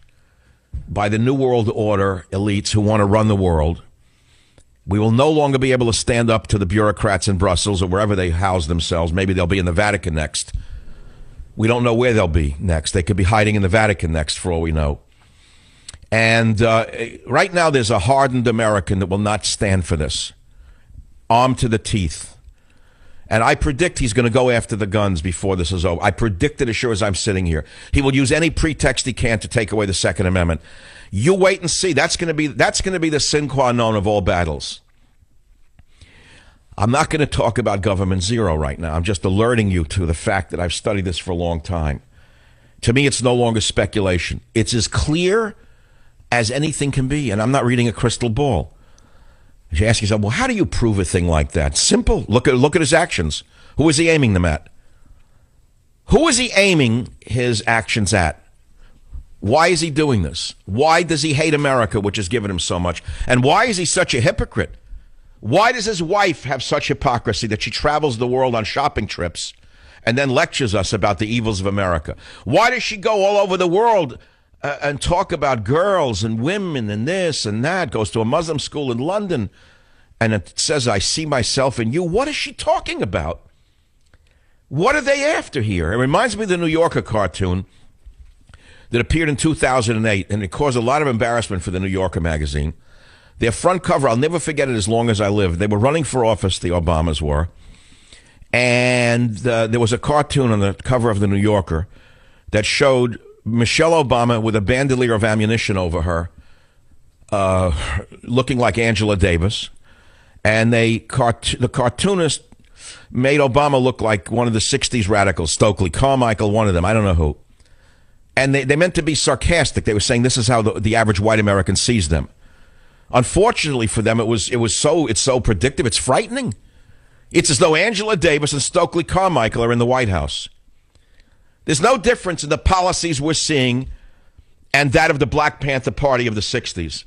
by the New World Order elites who want to run the world. We will no longer be able to stand up to the bureaucrats in Brussels or wherever they house themselves. Maybe they'll be in the Vatican next. We don't know where they'll be next. They could be hiding in the Vatican next, for all we know. And uh, right now, there's a hardened American that will not stand for this, armed to the teeth. And I predict he's going to go after the guns before this is over. I predict it as sure as I'm sitting here. He will use any pretext he can to take away the Second Amendment. You wait and see. That's going to be that's going to be the sine qua non of all battles. I'm not going to talk about government zero right now. I'm just alerting you to the fact that I've studied this for a long time. To me, it's no longer speculation. It's as clear as anything can be. And I'm not reading a crystal ball. You ask yourself, well, how do you prove a thing like that? Simple. Look at look at his actions. Who is he aiming them at? Who is he aiming his actions at? Why is he doing this? Why does he hate America, which has given him so much? And why is he such a hypocrite? Why does his wife have such hypocrisy that she travels the world on shopping trips and then lectures us about the evils of America? Why does she go all over the world uh, and talk about girls and women and this and that, goes to a Muslim school in London, and it says, I see myself in you. What is she talking about? What are they after here? It reminds me of the New Yorker cartoon that appeared in 2008, and it caused a lot of embarrassment for the New Yorker magazine. Their front cover, I'll never forget it as long as I live. They were running for office, the Obamas were. And uh, there was a cartoon on the cover of the New Yorker that showed Michelle Obama with a bandolier of ammunition over her, uh, looking like Angela Davis, and they cart- the cartoonist made Obama look like one of the '60s radicals, Stokely Carmichael, one of them. I don't know who. And they, they meant to be sarcastic. They were saying this is how the, the average white American sees them. Unfortunately for them, it was it was so it's so predictive. It's frightening. It's as though Angela Davis and Stokely Carmichael are in the White House. There's no difference in the policies we're seeing and that of the Black Panther Party of the 60s,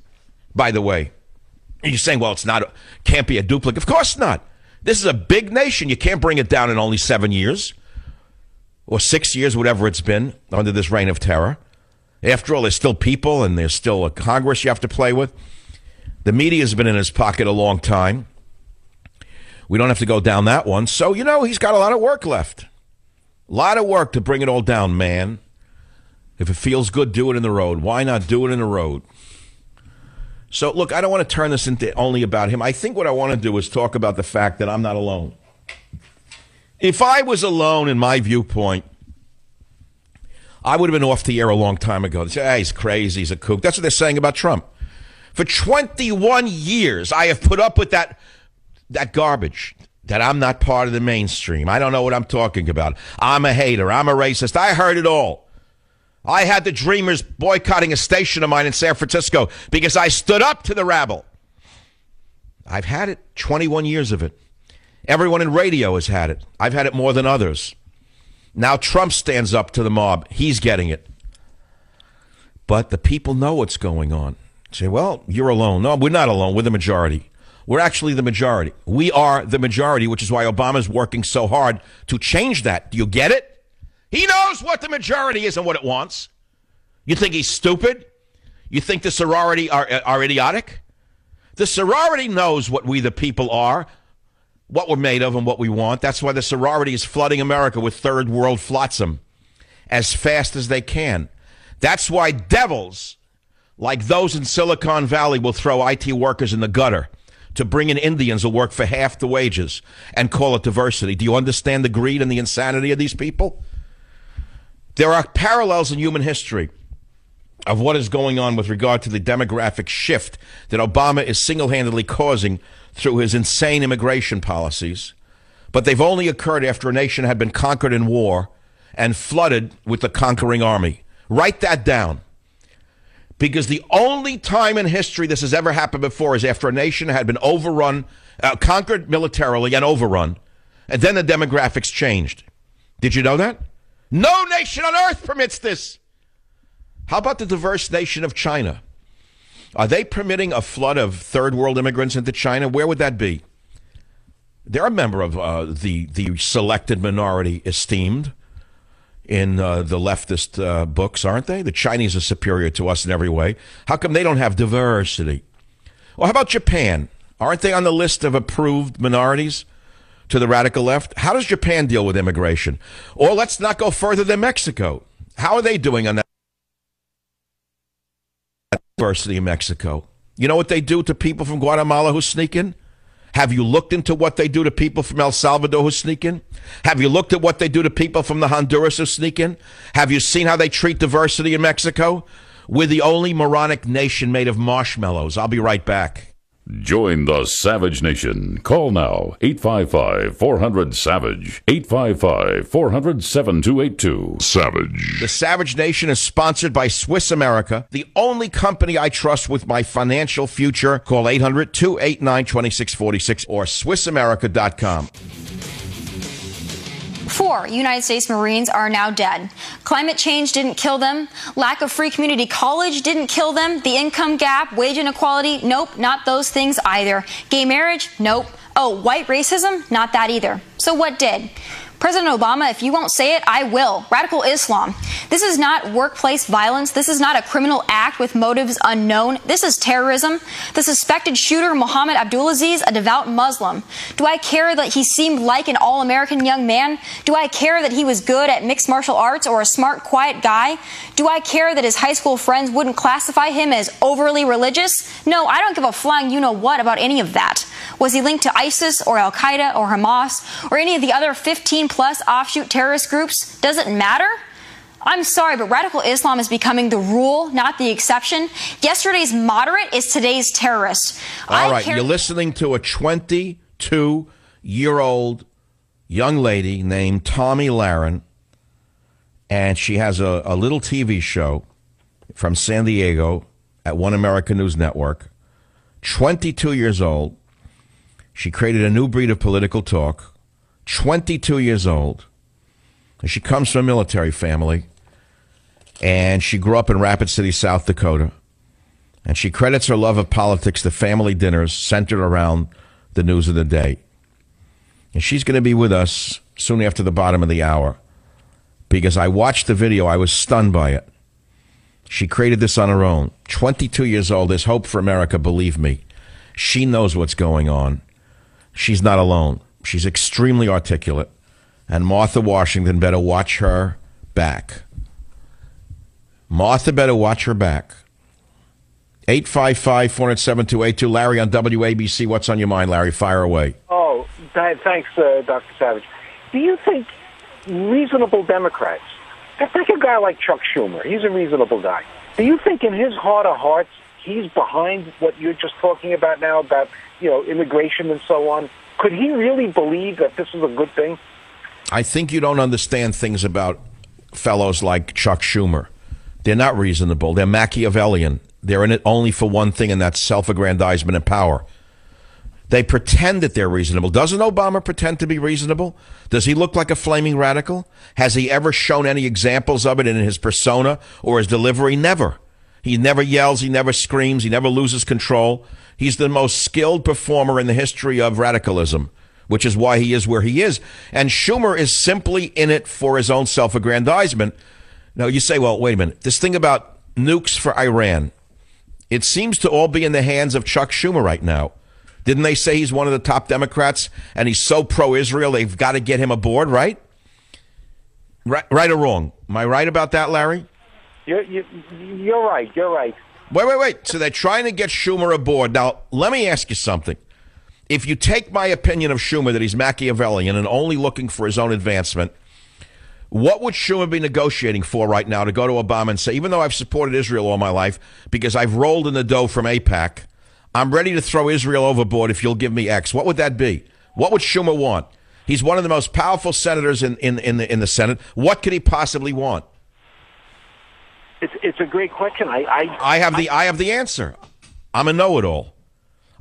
by the way. You're saying, well, it's not, can't be a duplicate. Of course not. This is a big nation. You can't bring it down in only seven years or six years, whatever it's been under this reign of terror. After all, there's still people and there's still a Congress you have to play with. The media has been in his pocket a long time. We don't have to go down that one. So, you know, he's got a lot of work left. A lot of work to bring it all down, man. If it feels good, do it in the road. Why not do it in the road? So, look, I don't want to turn this into only about him. I think what I want to do is talk about the fact that I'm not alone. If I was alone in my viewpoint, I would have been off the air a long time ago. Say, hey, he's crazy, he's a kook. That's what they're saying about Trump. For 21 years, I have put up with that, that garbage that I'm not part of the mainstream. I don't know what I'm talking about. I'm a hater. I'm a racist. I heard it all. I had the Dreamers boycotting a station of mine in San Francisco because I stood up to the rabble. I've had it, 21 years of it. Everyone in radio has had it. I've had it more than others. Now Trump stands up to the mob. He's getting it. But the people know what's going on. Say, well, you're alone. No, we're not alone. We're the majority. We're actually the majority. We are the majority, which is why Obama's working so hard to change that. Do you get it? He knows what the majority is and what it wants. You think he's stupid? You think the sorority are, are idiotic? The sorority knows what we the people are, what we're made of, and what we want. That's why the sorority is flooding America with third world flotsam as fast as they can. That's why devils like those in Silicon Valley will throw IT workers in the gutter to bring in Indians who work for half the wages and call it diversity. Do you understand the greed and the insanity of these people? There are parallels in human history. of what is going on with regard to the demographic shift that Obama is single handedly causing through his insane immigration policies. But they've only occurred after a nation had been conquered in war and flooded with the conquering army. Write that down. Because the only time in history this has ever happened before is after a nation had been overrun, uh, conquered militarily and overrun, and then the demographics changed. Did you know that? No nation on earth permits this. How about the diverse nation of China? Are they permitting a flood of third world immigrants into China? Where would that be? They're a member of uh, the the selected minority esteemed in uh, the leftist uh, books, aren't they? The Chinese are superior to us in every way. How come they don't have diversity? Well, how about Japan? Aren't they on the list of approved minorities to the radical left? How does Japan deal with immigration? Or let's not go further than Mexico. How are they doing on that diversity in Mexico? You know what they do to people from Guatemala who sneak in? Have you looked into what they do to people from El Salvador who sneak in? Have you looked at what they do to people from the Honduras who sneak in? Have you seen how they treat diversity in Mexico? We're the only moronic nation made of marshmallows. I'll be right back. Join the Savage Nation. Call now 855 400 Savage. 855 400 7282. Savage. The Savage Nation is sponsored by Swiss America, the only company I trust with my financial future. Call 800 289 2646 or SwissAmerica.com. Four United States Marines are now dead. Climate change didn't kill them. Lack of free community college didn't kill them. The income gap, wage inequality, nope, not those things either. Gay marriage, nope. Oh, white racism, not that either. So what did? President Obama, if you won't say it, I will. Radical Islam. This is not workplace violence. This is not a criminal act with motives unknown. This is terrorism. The suspected shooter, Mohammed Abdulaziz, a devout Muslim. Do I care that he seemed like an all American young man? Do I care that he was good at mixed martial arts or a smart, quiet guy? Do I care that his high school friends wouldn't classify him as overly religious? No, I don't give a flying you know what about any of that. Was he linked to ISIS or Al Qaeda or Hamas or any of the other 15 plus offshoot terrorist groups? doesn't matter? I'm sorry, but radical Islam is becoming the rule, not the exception. Yesterday's moderate is today's terrorist. All right, you're listening to a 22 year old young lady named Tomi Lahren, and she has a, a little TV show from San Diego at One American News Network. 22 years old. She created a new breed of political talk. 22 years old. And she comes from a military family. And she grew up in Rapid City, South Dakota. And she credits her love of politics to family dinners centered around the news of the day. And she's going to be with us soon after the bottom of the hour because I watched the video. I was stunned by it. She created this on her own. 22 years old. There's hope for America, believe me. She knows what's going on she's not alone. She's extremely articulate. And Martha Washington better watch her back. Martha better watch her back. 855 407 Larry on WABC. What's on your mind, Larry? Fire away. Oh, thanks, uh, Dr. Savage. Do you think reasonable Democrats, take a guy like Chuck Schumer, he's a reasonable guy. Do you think in his heart of hearts he's behind what you're just talking about now about you know immigration and so on. Could he really believe that this is a good thing? I think you don't understand things about fellows like Chuck Schumer. They're not reasonable. They're Machiavellian. They're in it only for one thing, and that's self-aggrandizement and power. They pretend that they're reasonable. Doesn't Obama pretend to be reasonable? Does he look like a flaming radical? Has he ever shown any examples of it in his persona or his delivery? Never. He never yells, he never screams, he never loses control. He's the most skilled performer in the history of radicalism, which is why he is where he is. And Schumer is simply in it for his own self aggrandizement. Now, you say, well, wait a minute. This thing about nukes for Iran, it seems to all be in the hands of Chuck Schumer right now. Didn't they say he's one of the top Democrats and he's so pro Israel, they've got to get him aboard, right? Right, right or wrong? Am I right about that, Larry? You're, you, you're right. You're right. Wait, wait, wait. So they're trying to get Schumer aboard. Now, let me ask you something. If you take my opinion of Schumer that he's Machiavellian and only looking for his own advancement, What would Schumer be negotiating for right now to go to Obama and say, even though I've supported Israel all my life because I've rolled in the dough from AIPAC, I'm ready to throw Israel overboard if you'll give me X? What would that be? What would Schumer want? He's one of the most powerful senators in, in, in, the, in the Senate. What could he possibly want? It's, it's a great question. I, I, I have the I have the answer. I'm a know-it-all.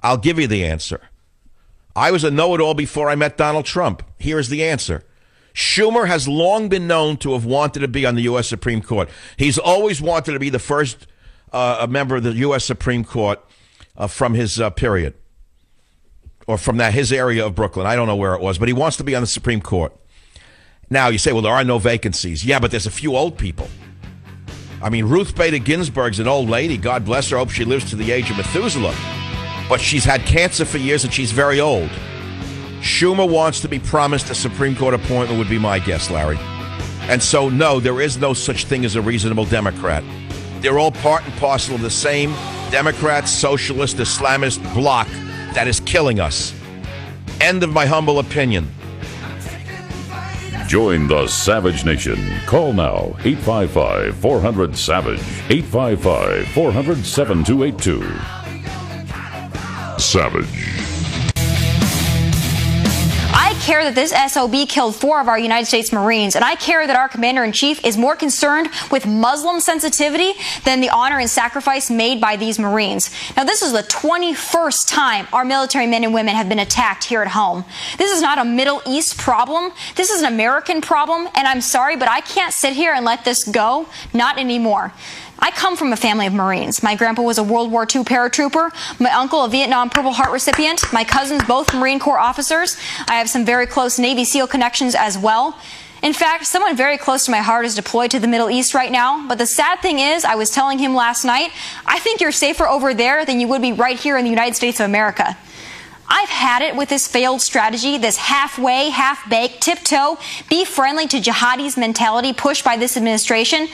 I'll give you the answer. I was a know-it-all before I met Donald Trump. Here is the answer. Schumer has long been known to have wanted to be on the U.S. Supreme Court. He's always wanted to be the first uh, member of the U.S. Supreme Court uh, from his uh, period, or from that his area of Brooklyn. I don't know where it was, but he wants to be on the Supreme Court. Now you say, well, there are no vacancies. Yeah, but there's a few old people. I mean, Ruth Bader Ginsburg's an old lady. God bless her. I hope she lives to the age of Methuselah. But she's had cancer for years and she's very old. Schumer wants to be promised a Supreme Court appointment, would be my guess, Larry. And so, no, there is no such thing as a reasonable Democrat. They're all part and parcel of the same Democrat, socialist, Islamist bloc that is killing us. End of my humble opinion. Join the Savage Nation. Call now 855 400 Savage. 855 400 7282. Savage. I care that this SOB killed four of our United States Marines, and I care that our commander in chief is more concerned with Muslim sensitivity than the honor and sacrifice made by these Marines. Now, this is the 21st time our military men and women have been attacked here at home. This is not a Middle East problem. This is an American problem, and I'm sorry, but I can't sit here and let this go. Not anymore. I come from a family of Marines. My grandpa was a World War II paratrooper, my uncle a Vietnam Purple Heart recipient, my cousins both Marine Corps officers. I have some very close Navy SEAL connections as well. In fact, someone very close to my heart is deployed to the Middle East right now. But the sad thing is, I was telling him last night, I think you're safer over there than you would be right here in the United States of America. I've had it with this failed strategy, this halfway, half baked, tiptoe, be friendly to jihadis mentality pushed by this administration.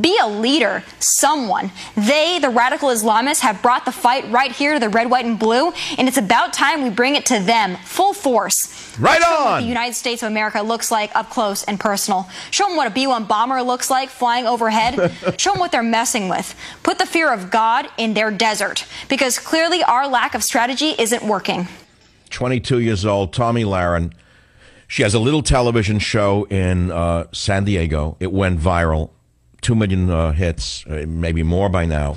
Be a leader, someone. They, the radical Islamists, have brought the fight right here to the red, white, and blue, and it's about time we bring it to them, full force. Right Show them what on. the United States of America looks like up close and personal. Show them what a B 1 bomber looks like flying overhead. *laughs* Show them what they're messing with. Put the fear of God in their desert, because clearly our lack of strategy isn't working. 22 years old, Tomi Lahren. She has a little television show in uh, San Diego. It went viral, two million uh, hits, uh, maybe more by now.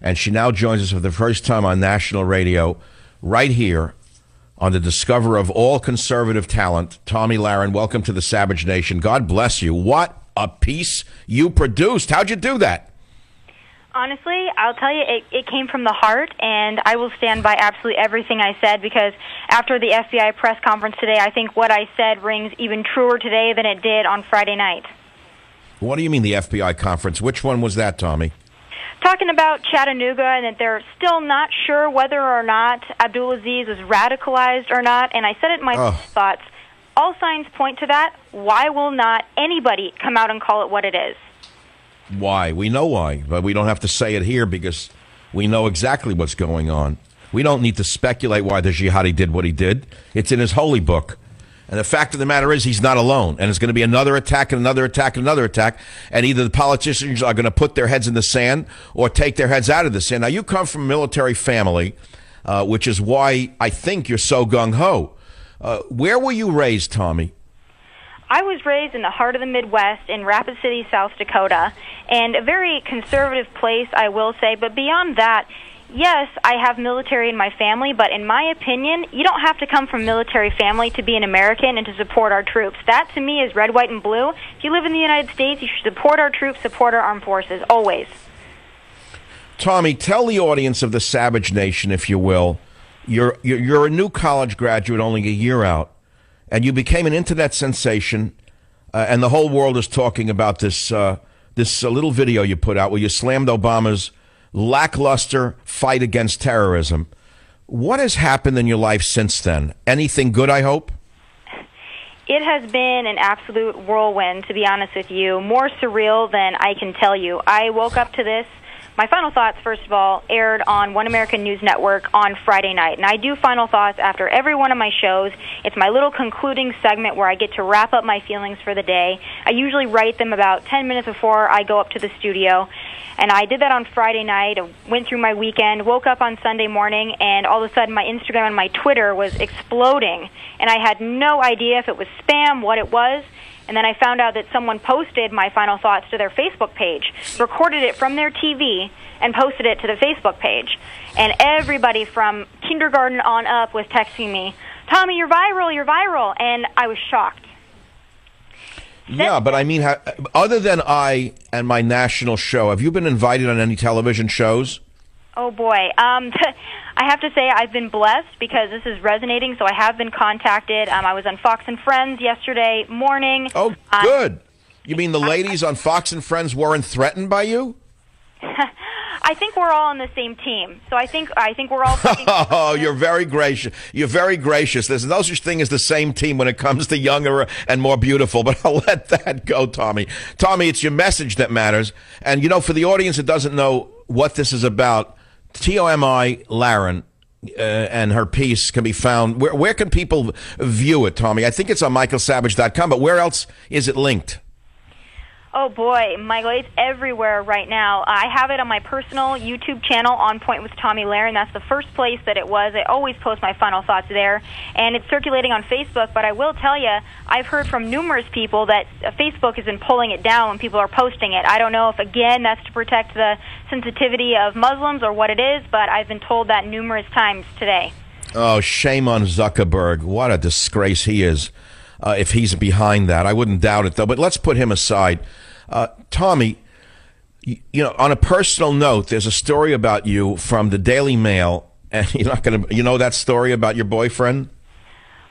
And she now joins us for the first time on national radio, right here on the discover of all conservative talent. Tomi Lahren, welcome to the Savage Nation. God bless you. What a piece you produced. How'd you do that? Honestly, I'll tell you, it, it came from the heart, and I will stand by absolutely everything I said because after the FBI press conference today, I think what I said rings even truer today than it did on Friday night. What do you mean the FBI conference? Which one was that, Tomi? Talking about Chattanooga and that they're still not sure whether or not Abdulaziz was radicalized or not, and I said it in my Oh. thoughts. All signs point to that. Why will not anybody come out and call it what it is? Why? We know why, but we don't have to say it here because we know exactly what's going on. We don't need to speculate why the jihadi did what he did. It's in his holy book. And the fact of the matter is, he's not alone. And it's going to be another attack and another attack and another attack. And either the politicians are going to put their heads in the sand or take their heads out of the sand. Now, you come from a military family, uh, which is why I think you're so gung ho. Uh, where were you raised, Tomi? I was raised in the heart of the Midwest in Rapid City, South Dakota, and a very conservative place, I will say. But beyond that, yes, I have military in my family, but in my opinion, you don't have to come from military family to be an American and to support our troops. That to me is red, white, and blue. If you live in the United States, you should support our troops, support our armed forces, always. Tomi, tell the audience of the Savage Nation, if you will, you're, you're, you're a new college graduate, only a year out, and you became an internet sensation, uh, and the whole world is talking about this, uh, this uh, little video you put out where you slammed Obama's lackluster fight against terrorism. What has happened in your life since then? Anything good, I hope? It has been an absolute whirlwind, to be honest with you. More surreal than I can tell you. I woke up to this my final thoughts, first of all, aired on One American News Network on Friday night. And I do final thoughts after every one of my shows. It's my little concluding segment where I get to wrap up my feelings for the day. I usually write them about 10 minutes before I go up to the studio. And I did that on Friday night, went through my weekend, woke up on Sunday morning, and all of a sudden my Instagram and my Twitter was exploding. And I had no idea if it was spam, what it was. And then I found out that someone posted my final thoughts to their Facebook page, recorded it from their TV, and posted it to the Facebook page. And everybody from kindergarten on up was texting me, Tomi, you're viral, you're viral. And I was shocked. Yeah, but I mean, other than I and my national show, have you been invited on any television shows? Oh boy, um, *laughs* I have to say I've been blessed because this is resonating. So I have been contacted. Um, I was on Fox and Friends yesterday morning. Oh, good. you mean the ladies on Fox and Friends weren't threatened by you? *laughs* I think we're all on the same team. So I think I think we're all. *laughs* oh, you're very gracious. You're very gracious. There's no such thing as the same team when it comes to younger and more beautiful. But I'll let that go, Tomi. Tomi, it's your message that matters. And you know, for the audience that doesn't know what this is about, T.O.M.I. Lahren uh, and her piece can be found. Where, where can people view it, Tomi? I think it's on michaelsavage.com, but where else is it linked? Oh boy, Michael, it's everywhere right now. I have it on my personal YouTube channel, On Point with Tomi Lahren. That's the first place that it was. I always post my final thoughts there, and it's circulating on Facebook. But I will tell you, I've heard from numerous people that Facebook has been pulling it down when people are posting it. I don't know if again that's to protect the sensitivity of Muslims or what it is, but I've been told that numerous times today. Oh, shame on Zuckerberg! What a disgrace he is uh, if he's behind that. I wouldn't doubt it, though. But let's put him aside. Uh, Tomi, you, you, know, on a personal note, there's a story about you from the Daily Mail, and *laughs* you're not going to, you know, that story about your boyfriend.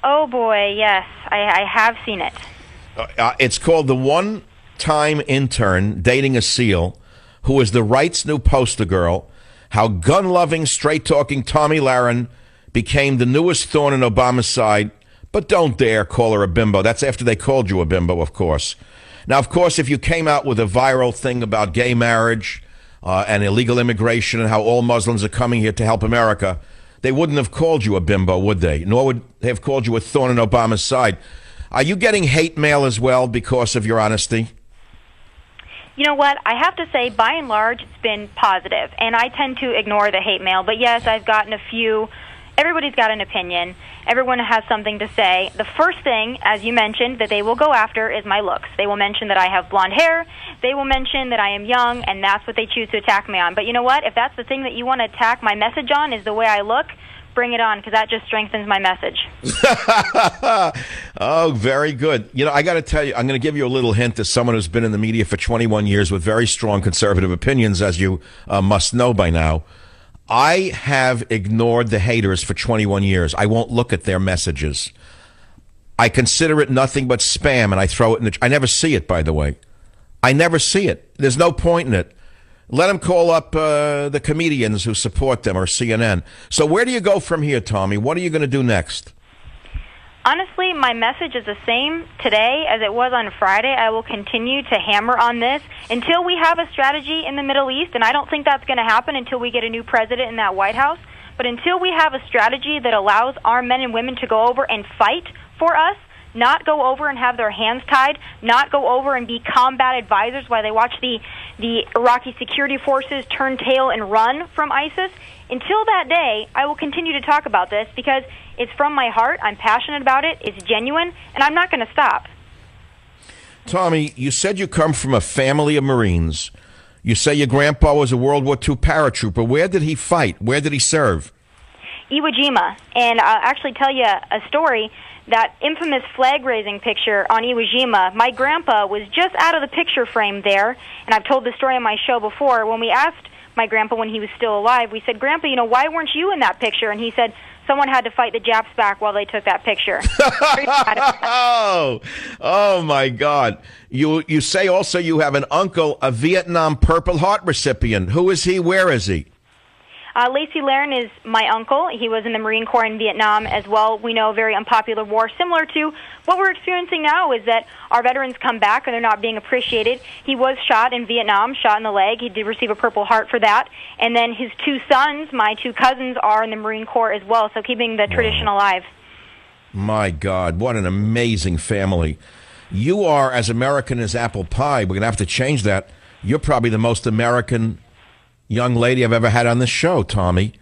Oh boy, yes, I, I have seen it. Uh, uh it's called the one-time intern dating a SEAL, who is the right's new poster girl. How gun-loving, straight-talking Tomi Lahren became the newest thorn in Obama's side but don't dare call her a bimbo. That's after they called you a bimbo, of course. Now, of course, if you came out with a viral thing about gay marriage uh, and illegal immigration and how all Muslims are coming here to help America, they wouldn't have called you a bimbo, would they? Nor would they have called you a thorn in Obama's side. Are you getting hate mail as well because of your honesty? You know what? I have to say, by and large, it's been positive, and I tend to ignore the hate mail. But yes, I've gotten a few everybody's got an opinion. Everyone has something to say. The first thing, as you mentioned, that they will go after is my looks. They will mention that I have blonde hair. They will mention that I am young, and that's what they choose to attack me on. But you know what? If that's the thing that you want to attack my message on is the way I look, bring it on because that just strengthens my message. *laughs* oh, very good. You know, I got to tell you, I'm going to give you a little hint as someone who's been in the media for 21 years with very strong conservative opinions, as you uh, must know by now. I have ignored the haters for 21 years. I won't look at their messages. I consider it nothing but spam and I throw it in the. I never see it, by the way. I never see it. There's no point in it. Let them call up uh, the comedians who support them or CNN. So, where do you go from here, Tomi? What are you going to do next? Honestly, my message is the same today as it was on Friday. I will continue to hammer on this until we have a strategy in the Middle East, and I don't think that's going to happen until we get a new president in that White House. But until we have a strategy that allows our men and women to go over and fight for us, not go over and have their hands tied, not go over and be combat advisors while they watch the the Iraqi security forces turn tail and run from ISIS. Until that day, I will continue to talk about this because it's from my heart. I'm passionate about it. It's genuine, and I'm not going to stop. Tomi, you said you come from a family of Marines. You say your grandpa was a World War II paratrooper. Where did he fight? Where did he serve? Iwo Jima. And I'll actually tell you a story. That infamous flag raising picture on Iwo Jima, my grandpa was just out of the picture frame there. And I've told the story on my show before. When we asked my grandpa when he was still alive, we said, Grandpa, you know, why weren't you in that picture? And he said, someone had to fight the Japs back while they took that picture. oh, *laughs* *laughs* oh my God! You you say also you have an uncle, a Vietnam Purple Heart recipient. Who is he? Where is he? Uh, Lacey Lahren is my uncle. He was in the Marine Corps in Vietnam as well. We know a very unpopular war, similar to what we're experiencing now. Is that our veterans come back and they're not being appreciated. He was shot in Vietnam, shot in the leg. He did receive a Purple Heart for that. And then his two sons, my two cousins, are in the Marine Corps as well. So keeping the tradition alive. My God, what an amazing family! You are as American as apple pie. We're going to have to change that. You're probably the most American young lady I've ever had on this show, Tomi.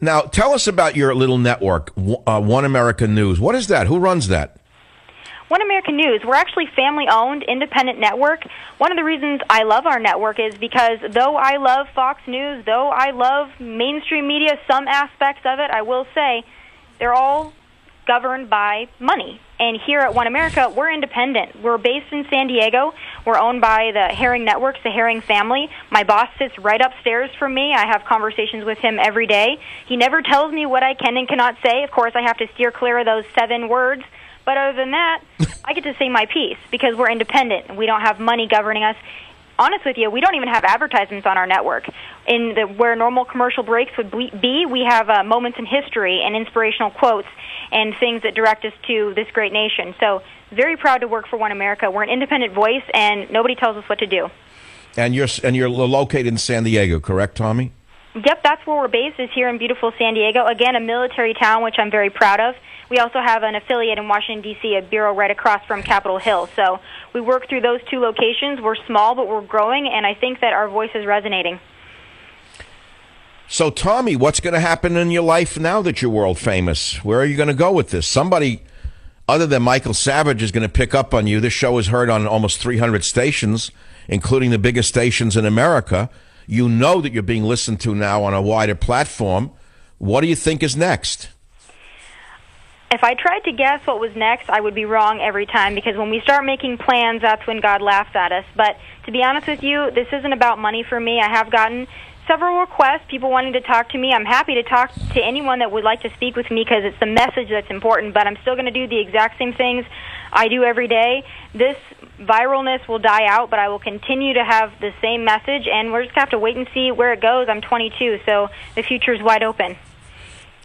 Now, tell us about your little network, uh, One American News. What is that? Who runs that? One American News. We're actually family owned, independent network. One of the reasons I love our network is because though I love Fox News, though I love mainstream media, some aspects of it, I will say, they're all governed by money. And here at One America, we're independent. We're based in San Diego. We're owned by the Herring Networks, the Herring family. My boss sits right upstairs from me. I have conversations with him every day. He never tells me what I can and cannot say. Of course, I have to steer clear of those seven words. But other than that, *laughs* I get to say my piece because we're independent we don't have money governing us honest with you, we don't even have advertisements on our network. In the where normal commercial breaks would be, we have uh, moments in history and inspirational quotes and things that direct us to this great nation. So, very proud to work for One America. We're an independent voice, and nobody tells us what to do. And you're and you're located in San Diego, correct, Tomi? Yep, that's where we're based. Is here in beautiful San Diego. Again, a military town, which I'm very proud of. We also have an affiliate in Washington, D.C., a bureau right across from Capitol Hill. So we work through those two locations. We're small, but we're growing, and I think that our voice is resonating. So, Tomi, what's going to happen in your life now that you're world famous? Where are you going to go with this? Somebody other than Michael Savage is going to pick up on you. This show is heard on almost 300 stations, including the biggest stations in America. You know that you're being listened to now on a wider platform. What do you think is next? If I tried to guess what was next, I would be wrong every time because when we start making plans, that's when God laughs at us. But to be honest with you, this isn't about money for me. I have gotten several requests, people wanting to talk to me. I'm happy to talk to anyone that would like to speak with me because it's the message that's important, but I'm still going to do the exact same things I do every day. This viralness will die out, but I will continue to have the same message, and we're just going to have to wait and see where it goes. I'm 22, so the future is wide open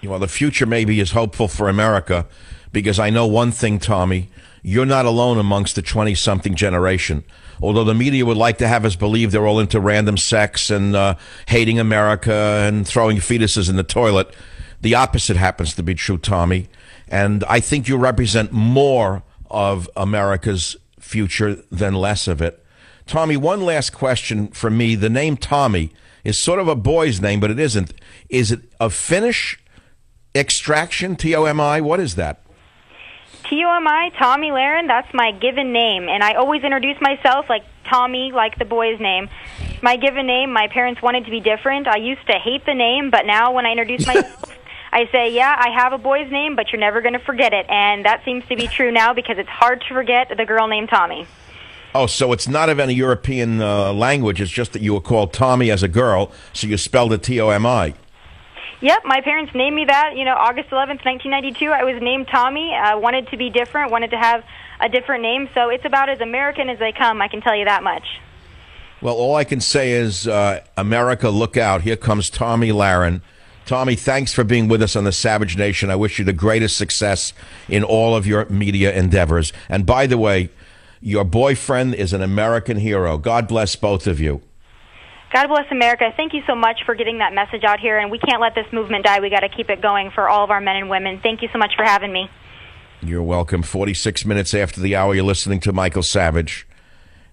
well, the future maybe is hopeful for America because I know one thing, Tomi. You're not alone amongst the 20 something generation. Although the media would like to have us believe they're all into random sex and uh, hating America and throwing fetuses in the toilet, the opposite happens to be true, Tomi. And I think you represent more of America's future than less of it. Tomi, one last question for me. The name Tommy is sort of a boy's name, but it isn't. Is it a Finnish Extraction, T O M I, what is that? T O M I, Tomi Lahren, that's my given name. And I always introduce myself like Tommy, like the boy's name. My given name, my parents wanted to be different. I used to hate the name, but now when I introduce *laughs* myself, I say, yeah, I have a boy's name, but you're never going to forget it. And that seems to be true now because it's hard to forget the girl named Tomi. Oh, so it's not of any European uh, language. It's just that you were called Tommy as a girl, so you spelled it T O M I. Yep, my parents named me that. You know, August 11th, 1992, I was named Tomi. I wanted to be different, wanted to have a different name. So it's about as American as they come, I can tell you that much. Well, all I can say is, uh, America, look out. Here comes Tomi Lahren. Tomi, thanks for being with us on the Savage Nation. I wish you the greatest success in all of your media endeavors. And by the way, your boyfriend is an American hero. God bless both of you. God bless America. Thank you so much for getting that message out here, and we can't let this movement die. We got to keep it going for all of our men and women. Thank you so much for having me. You're welcome. 46 minutes after the hour, you're listening to Michael Savage.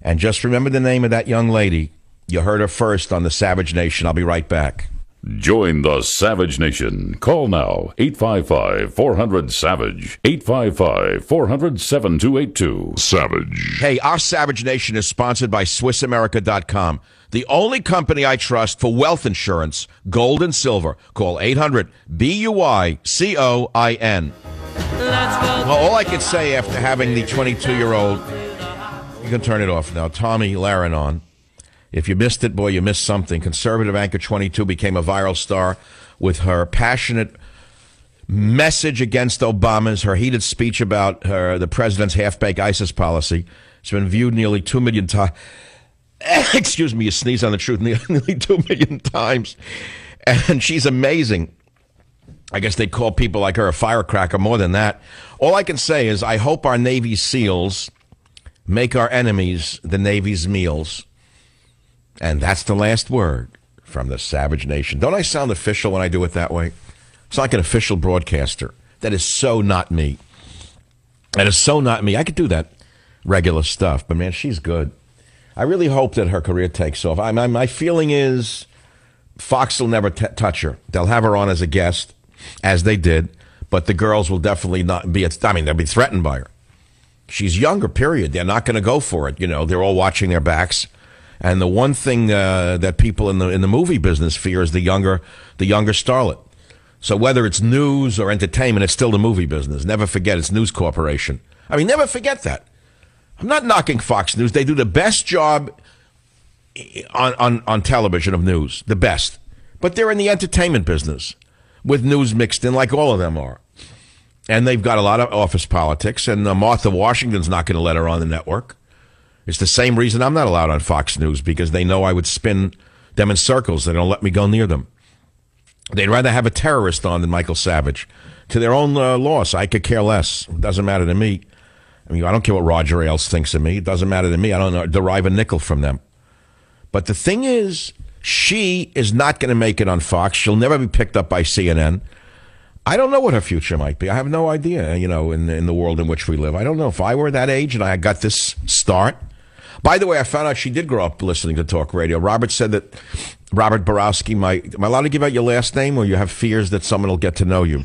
And just remember the name of that young lady. You heard her first on the Savage Nation. I'll be right back. Join the Savage Nation. Call now 855 400 Savage. 855 400 7282. Savage. Hey, our Savage Nation is sponsored by SwissAmerica.com the only company I trust for wealth insurance, gold and silver. Call 800 B U I C O I N. Well, all I can say after having the 22 year old, you can turn it off now, Tomi Lahren on. If you missed it, boy, you missed something. Conservative Anchor 22 became a viral star with her passionate message against Obama's, her heated speech about her, the president's half baked ISIS policy. It's been viewed nearly 2 million times. *laughs* excuse me, you sneeze on the truth *laughs* nearly two million times. and she's amazing. I guess they call people like her a firecracker more than that. All I can say is I hope our Navy SEALs make our enemies the Navy's meals. And that's the last word from the Savage Nation. Don't I sound official when I do it that way? It's like an official broadcaster. That is so not me. That is so not me. I could do that regular stuff, but man, she's good. I really hope that her career takes off. I, my, my feeling is Fox will never touch her. They'll have her on as a guest, as they did, but the girls will definitely not be. I mean, they'll be threatened by her. She's younger. Period. They're not going to go for it. You know, they're all watching their backs. And the one thing uh, that people in the in the movie business fear is the younger the younger starlet. So whether it's news or entertainment, it's still the movie business. Never forget it's News Corporation. I mean, never forget that. I'm not knocking Fox News. They do the best job on, on, on television of news, the best. But they're in the entertainment business with news mixed in, like all of them are. And they've got a lot of office politics, and uh, Martha Washington's not going to let her on the network. It's the same reason I'm not allowed on Fox News because they know I would spin them in circles. They don't let me go near them. They'd rather have a terrorist on than Michael Savage. To their own uh, loss, I could care less. It doesn't matter to me. I mean, I don't care what Roger Ailes thinks of me. It doesn't matter to me. I don't derive a nickel from them. But the thing is, she is not going to make it on Fox. She'll never be picked up by CNN. I don't know what her future might be. I have no idea, you know, in, in the world in which we live. I don't know. If I were that age and I got this start. By the way, I found out she did grow up listening to talk radio. Robert said that Robert Borowski might. Am I allowed to give out your last name or you have fears that someone will get to know you?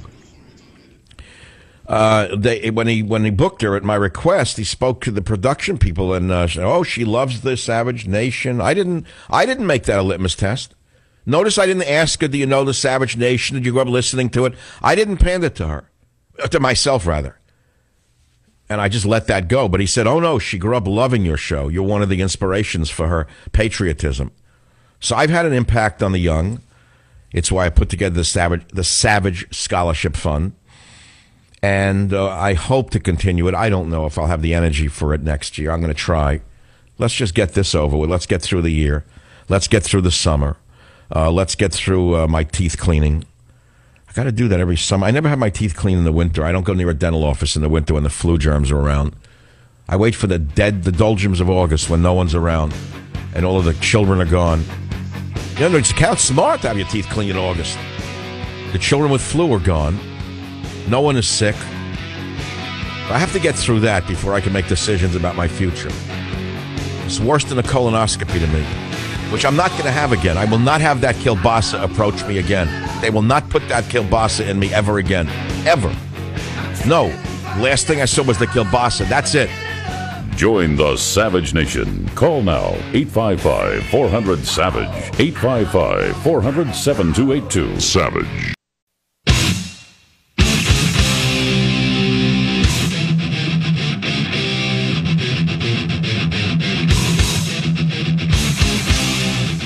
Uh, they when he when he booked her at my request, he spoke to the production people and uh, said, "Oh, she loves the Savage Nation." I didn't I didn't make that a litmus test. Notice I didn't ask her, "Do you know the Savage Nation? Did you grow up listening to it?" I didn't pander to her, uh, to myself rather, and I just let that go. But he said, "Oh no, she grew up loving your show. You're one of the inspirations for her patriotism." So I've had an impact on the young. It's why I put together the Savage the Savage Scholarship Fund and uh, I hope to continue it. I don't know if I'll have the energy for it next year. I'm going to try. Let's just get this over with. Let's get through the year. Let's get through the summer. Uh, let's get through uh, my teeth cleaning. I got to do that every summer. I never have my teeth cleaned in the winter. I don't go near a dental office in the winter when the flu germs are around. I wait for the dead, the doldrums of August when no one's around and all of the children are gone. You know, it's count smart to have your teeth cleaned in August. The children with flu are gone. No one is sick. I have to get through that before I can make decisions about my future. It's worse than a colonoscopy to me, which I'm not going to have again. I will not have that kielbasa approach me again. They will not put that kielbasa in me ever again. Ever. No. Last thing I saw was the kielbasa. That's it. Join the Savage Nation. Call now 855 400 Savage. 855 400 7282. Savage.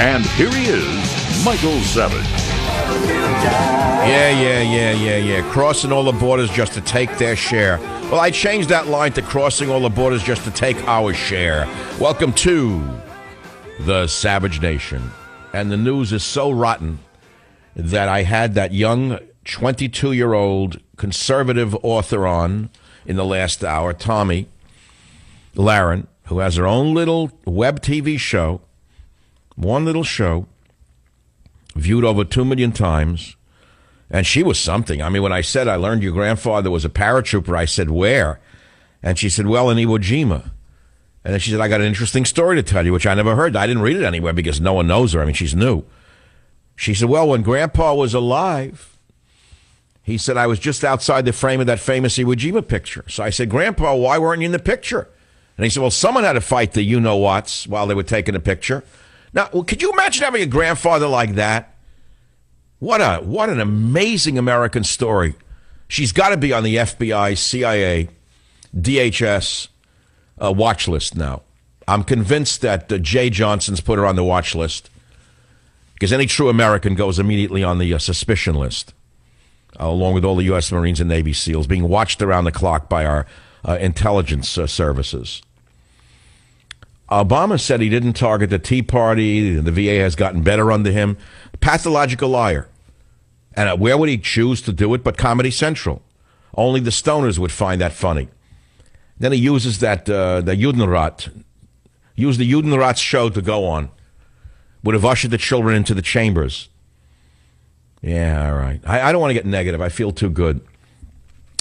And here he is, Michael Savage. Yeah, yeah, yeah, yeah, yeah. Crossing all the borders just to take their share. Well, I changed that line to crossing all the borders just to take our share. Welcome to the Savage Nation. And the news is so rotten that I had that young 22 year old conservative author on in the last hour, Tomi Lahren, who has her own little web TV show, one little show viewed over 2 million times. And she was something. I mean, when I said I learned your grandfather was a paratrooper, I said, where? And she said, well, in Iwo Jima. And then she said, I got an interesting story to tell you, which I never heard. I didn't read it anywhere because no one knows her. I mean, she's new. She said, well, when grandpa was alive, he said, I was just outside the frame of that famous Iwo Jima picture. So I said, Grandpa, why weren't you in the picture? And he said, well, someone had to fight the you-know-whats while they were taking a picture. Now, could you imagine having a grandfather like that? What a what an amazing American story. She's got to be on the FBI, CIA, DHS uh, watch list now. I'm convinced that uh, Jeh Johnson's put her on the watch list because any true American goes immediately on the uh, suspicion list, uh, along with all the U.S. Marines and Navy SEALs, being watched around the clock by our uh, intelligence uh, services. Obama said he didn't target the Tea Party. The VA has gotten better under him. Pathological liar. And uh, where would he choose to do it but Comedy Central? Only the stoners would find that funny. Then he uses that uh, the Judenrat, use the Judenrat show to go on. Would have ushered the children into the chambers. Yeah, all right. I, I don't want to get negative. I feel too good.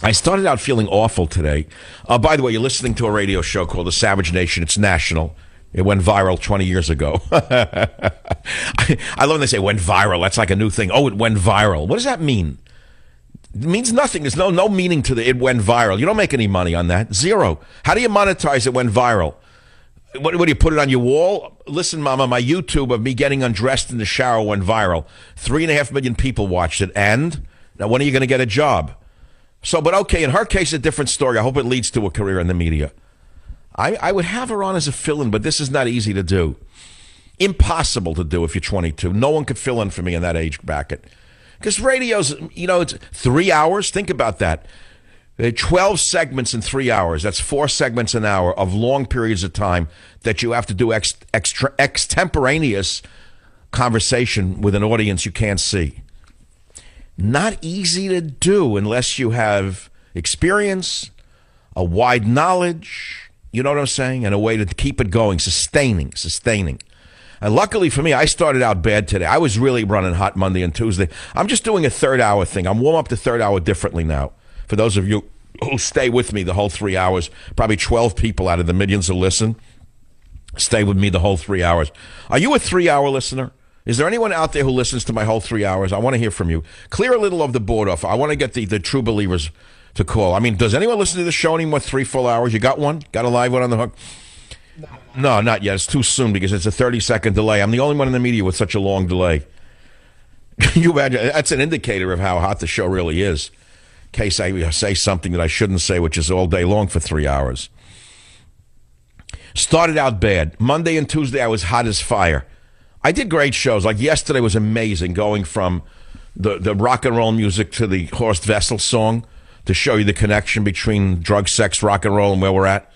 I started out feeling awful today. Uh, by the way, you're listening to a radio show called The Savage Nation. It's national. It went viral 20 years ago. *laughs* I, I love when they say went viral. That's like a new thing. Oh, it went viral. What does that mean? It means nothing. There's no no meaning to the it went viral. You don't make any money on that. Zero. How do you monetize it went viral? What, what do you put it on your wall? Listen, Mama, my YouTube of me getting undressed in the shower went viral. Three and a half million people watched it. And now, when are you going to get a job? So, but okay, in her case, a different story. I hope it leads to a career in the media. I, I would have her on as a fill in, but this is not easy to do. Impossible to do if you're 22. No one could fill in for me in that age bracket. Because radio's, you know, it's three hours. Think about that. 12 segments in three hours. That's four segments an hour of long periods of time that you have to do ex, extra, extemporaneous conversation with an audience you can't see. Not easy to do unless you have experience, a wide knowledge, you know what I'm saying, and a way to keep it going, sustaining, sustaining. And luckily for me, I started out bad today. I was really running hot Monday and Tuesday. I'm just doing a third hour thing. I'm warm up the third hour differently now. For those of you who stay with me the whole three hours, probably 12 people out of the millions who listen, stay with me the whole three hours. Are you a three hour listener? Is there anyone out there who listens to my whole three hours? I want to hear from you. Clear a little of the board off. I want to get the, the true believers to call. I mean, does anyone listen to the show anymore? Three full hours? You got one? Got a live one on the hook? No, not yet. It's too soon because it's a 30 second delay. I'm the only one in the media with such a long delay. Can *laughs* you imagine? That's an indicator of how hot the show really is. In case I say something that I shouldn't say, which is all day long for three hours. Started out bad. Monday and Tuesday, I was hot as fire. I did great shows. Like yesterday was amazing, going from the, the rock and roll music to the Horst Wessel song to show you the connection between drug, sex, rock and roll, and where we're at.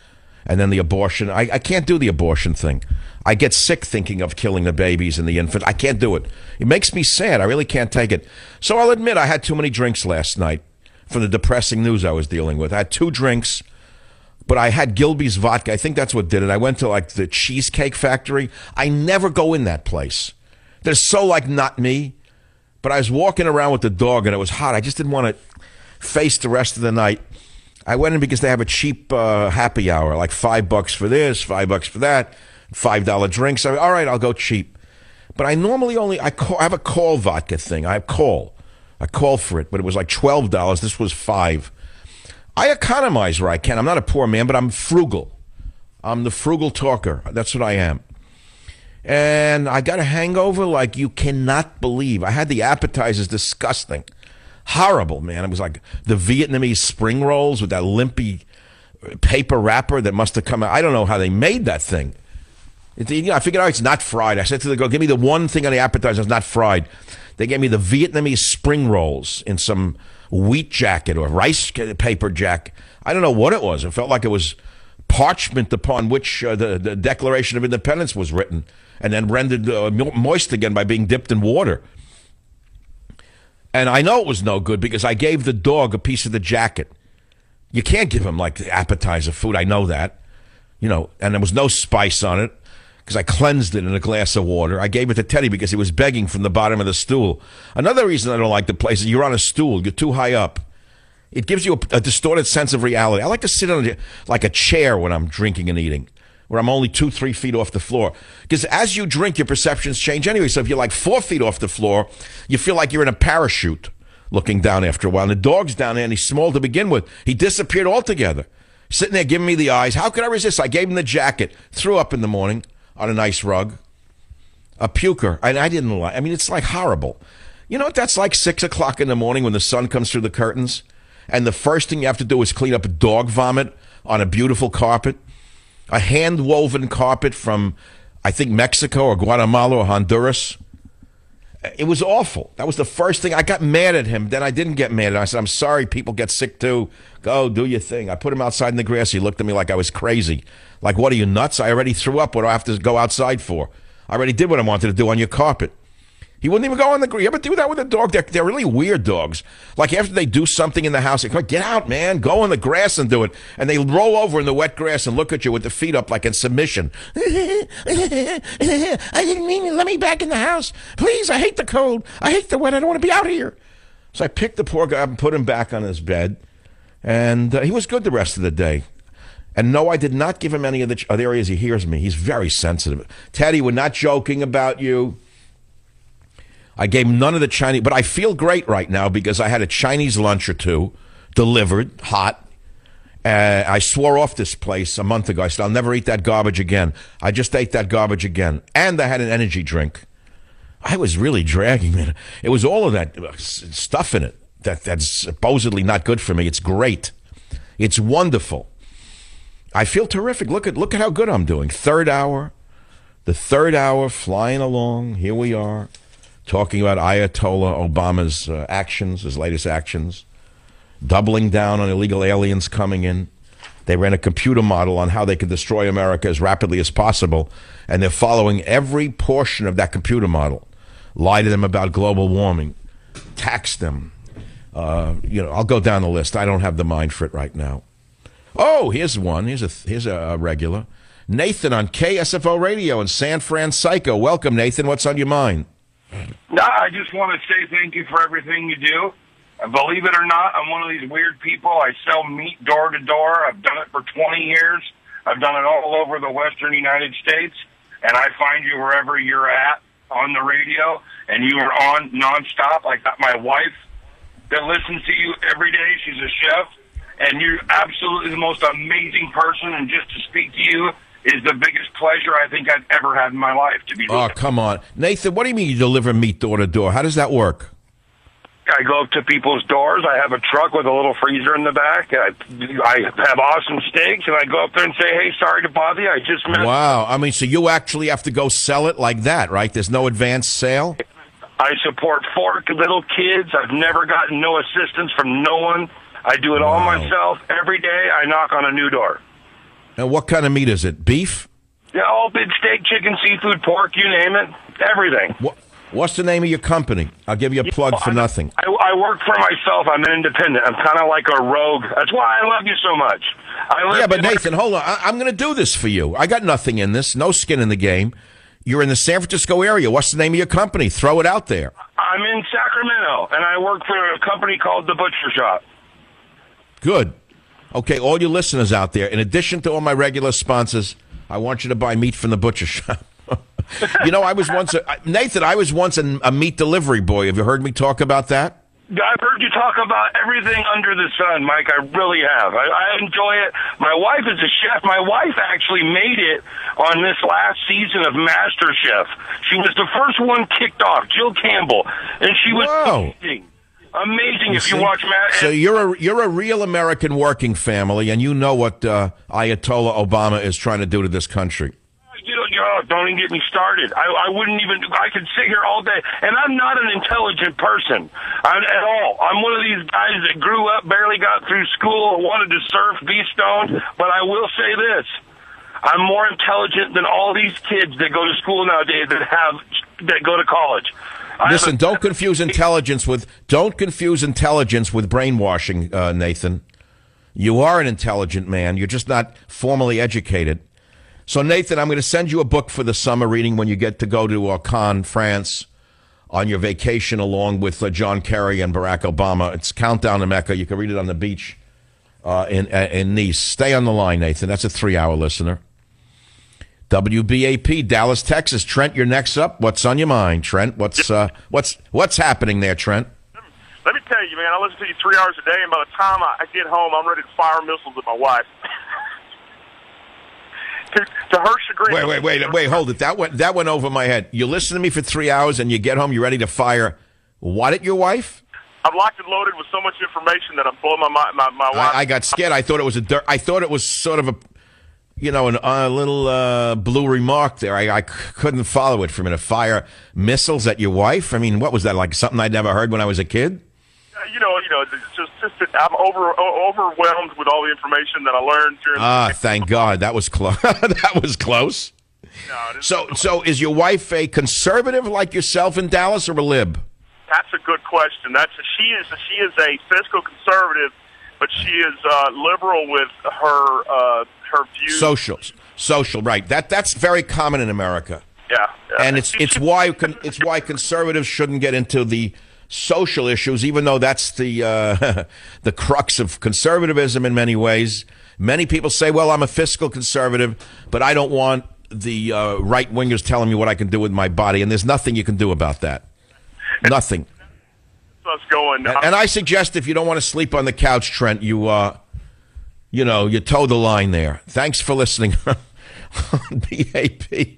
And then the abortion. I, I can't do the abortion thing. I get sick thinking of killing the babies and the infants. I can't do it. It makes me sad. I really can't take it. So I'll admit I had too many drinks last night from the depressing news I was dealing with. I had two drinks but I had Gilbey's vodka. I think that's what did it. I went to like the Cheesecake Factory. I never go in that place. They're so like not me. But I was walking around with the dog and it was hot. I just didn't want to face the rest of the night. I went in because they have a cheap uh, happy hour, like five bucks for this, five bucks for that, five dollar drinks. I all right, I'll go cheap. But I normally only I, call, I have a call vodka thing. I have call, I call for it, but it was like twelve dollars. This was five. I economize where I can. I'm not a poor man, but I'm frugal. I'm the frugal talker. That's what I am. And I got a hangover like you cannot believe. I had the appetizers disgusting. Horrible, man. It was like the Vietnamese spring rolls with that limpy paper wrapper that must have come out. I don't know how they made that thing. It, you know, I figured out it's not fried. I said to the girl, give me the one thing on the appetizer that's not fried. They gave me the Vietnamese spring rolls in some wheat jacket or rice paper jacket. I don't know what it was. It felt like it was parchment upon which uh, the, the Declaration of Independence was written and then rendered uh, moist again by being dipped in water. And I know it was no good because I gave the dog a piece of the jacket. You can't give him like appetizer food. I know that. You know, and there was no spice on it because I cleansed it in a glass of water. I gave it to Teddy because he was begging from the bottom of the stool. Another reason I don't like the place is you're on a stool, you're too high up. It gives you a, a distorted sense of reality. I like to sit on a, like a chair when I'm drinking and eating, where I'm only two, three feet off the floor. Because as you drink, your perceptions change anyway. So if you're like four feet off the floor, you feel like you're in a parachute looking down after a while. And the dog's down there and he's small to begin with. He disappeared altogether. Sitting there giving me the eyes. How could I resist? I gave him the jacket, threw up in the morning on a nice rug. A puker. And I didn't like I mean, it's like horrible. You know what that's like six o'clock in the morning when the sun comes through the curtains? and the first thing you have to do is clean up a dog vomit on a beautiful carpet, a hand woven carpet from, I think, Mexico or Guatemala or Honduras. It was awful. That was the first thing. I got mad at him. Then I didn't get mad at him. I said, I'm sorry, people get sick too. Go, do your thing. I put him outside in the grass. He looked at me like I was crazy. Like, what are you, nuts? I already threw up. What do I have to go outside for? I already did what I wanted to do on your carpet. He wouldn't even go on the. You ever do that with a dog? They're, they're really weird dogs. Like after they do something in the house, they go, get out, man. Go on the grass and do it. And they roll over in the wet grass and look at you with the feet up like in submission. *laughs* I didn't mean it. Let me back in the house. Please, I hate the cold. I hate the wet. I don't want to be out here. So I picked the poor guy up and put him back on his bed. And uh, he was good the rest of the day. And no, I did not give him any of the other areas he hears me. He's very sensitive. Teddy, we're not joking about you. I gave none of the Chinese, but I feel great right now because I had a Chinese lunch or two delivered hot. Uh, I swore off this place a month ago. I said, I'll never eat that garbage again. I just ate that garbage again. And I had an energy drink. I was really dragging it. It was all of that uh, stuff in it that, that's supposedly not good for me. It's great. It's wonderful. I feel terrific. Look at look at how good I'm doing. Third hour, the third hour flying along. Here we are talking about Ayatollah Obama's uh, actions, his latest actions, doubling down on illegal aliens coming in. They ran a computer model on how they could destroy America as rapidly as possible, and they're following every portion of that computer model. Lie to them about global warming, tax them. Uh, you know, I'll go down the list. I don't have the mind for it right now. Oh, here's one. Here's a here's a regular. Nathan on KSFO Radio in San Francisco. Welcome, Nathan. What's on your mind? No, I just want to say thank you for everything you do. Believe it or not, I'm one of these weird people. I sell meat door to door. I've done it for 20 years. I've done it all over the western United States, and I find you wherever you're at on the radio, and you are on nonstop. I got my wife that listens to you every day. She's a chef, and you're absolutely the most amazing person. And just to speak to you is the biggest pleasure I think I've ever had in my life. To be oh, come on, Nathan. What do you mean you deliver meat door to door? How does that work? I go up to people's doors. I have a truck with a little freezer in the back. I, I have awesome steaks, and I go up there and say, "Hey, sorry to bother you. I just missed." Wow. I mean, so you actually have to go sell it like that, right? There's no advance sale. I support four little kids. I've never gotten no assistance from no one. I do it all myself every day. I knock on a new door. And what kind of meat is it? Beef? Yeah, all big steak, chicken, seafood, pork, you name it, everything. What? What's the name of your company? I'll give you a plug for nothing. I, I work for myself. I'm an independent. I'm kind of like a rogue. That's why I love you so much. I Yeah, but Nathan, hold on. I, I'm going to do this for you. I got nothing in this. No skin in the game. You're in the San Francisco area. What's the name of your company? Throw it out there. I'm in Sacramento, and I work for a company called The Butcher Shop. Good. Okay, all your listeners out there, in addition to all my regular sponsors, I want you to buy meat from the butcher shop. *laughs* you know, I was once a, Nathan. I was once a, a meat delivery boy. Have you heard me talk about that? I've heard you talk about everything under the sun, Mike. I really have. I, I enjoy it. My wife is a chef. My wife actually made it on this last season of Master Chef. She was the first one kicked off, Jill Campbell, and she was Whoa. amazing. Amazing if you watch Master. So you're a you're a real American working family, and you know what uh, Ayatollah Obama is trying to do to this country. You don't, you don't even get me started. I, I wouldn't even. I could sit here all day, and I'm not an intelligent person I, at all. I'm one of these guys that grew up, barely got through school, wanted to surf, be stoned. But I will say this: I'm more intelligent than all these kids that go to school nowadays that have that go to college. Listen, don't confuse *laughs* intelligence with don't confuse intelligence with brainwashing, uh, Nathan. You are an intelligent man. You're just not formally educated. So, Nathan, I'm going to send you a book for the summer reading when you get to go to uh, Cannes, France, on your vacation along with uh, John Kerry and Barack Obama. It's Countdown to Mecca. You can read it on the beach uh, in uh, in Nice. Stay on the line, Nathan. That's a three-hour listener. WBAP, Dallas, Texas. Trent, you're next up. What's on your mind, Trent? What's uh, what's what's happening there, Trent? Let me tell you, man, I listen to you three hours a day, and by the time I, get home, I'm ready to fire missiles at my wife. *laughs* to, to her chagrin. Wait, wait, wait, wait. Hold it. That went that went over my head. You listen to me for three hours, and you get home. You're ready to fire what at your wife? I'm locked and loaded with so much information that I'm blowing my my my, my wife. I, I got scared. I thought it was a dirt. I thought it was sort of a, you know, a uh, little uh, blue remark there. I couldn't follow it for a minute. Fire missiles at your wife. I mean, what was that like? Something I'd never heard when I was a kid. Uh, you know, you know, just, just that I'm over overwhelmed with all the information that I learned during. Ah, thank God, that was close. *laughs* that was close. No, So, so is your wife a conservative like yourself in Dallas or a lib? That's a good question. That's she is she is a fiscal conservative, but she is uh, liberal with her uh, her views. Social, social, right? That that's very common in America. yeah, yeah. and it's it's *laughs* why it's why conservatives shouldn't get into the social issues, even though that's the uh, *laughs* the crux of conservatism in many ways. Many people say, "Well, I'm a fiscal conservative, but I don't want the uh, right wingers telling me what I can do with my body," and there's nothing you can do about that. Nothing. us going. And, and I suggest if you don't want to sleep on the couch, Trent, you uh, you know, you toe the line there. Thanks for listening *laughs* on BAP.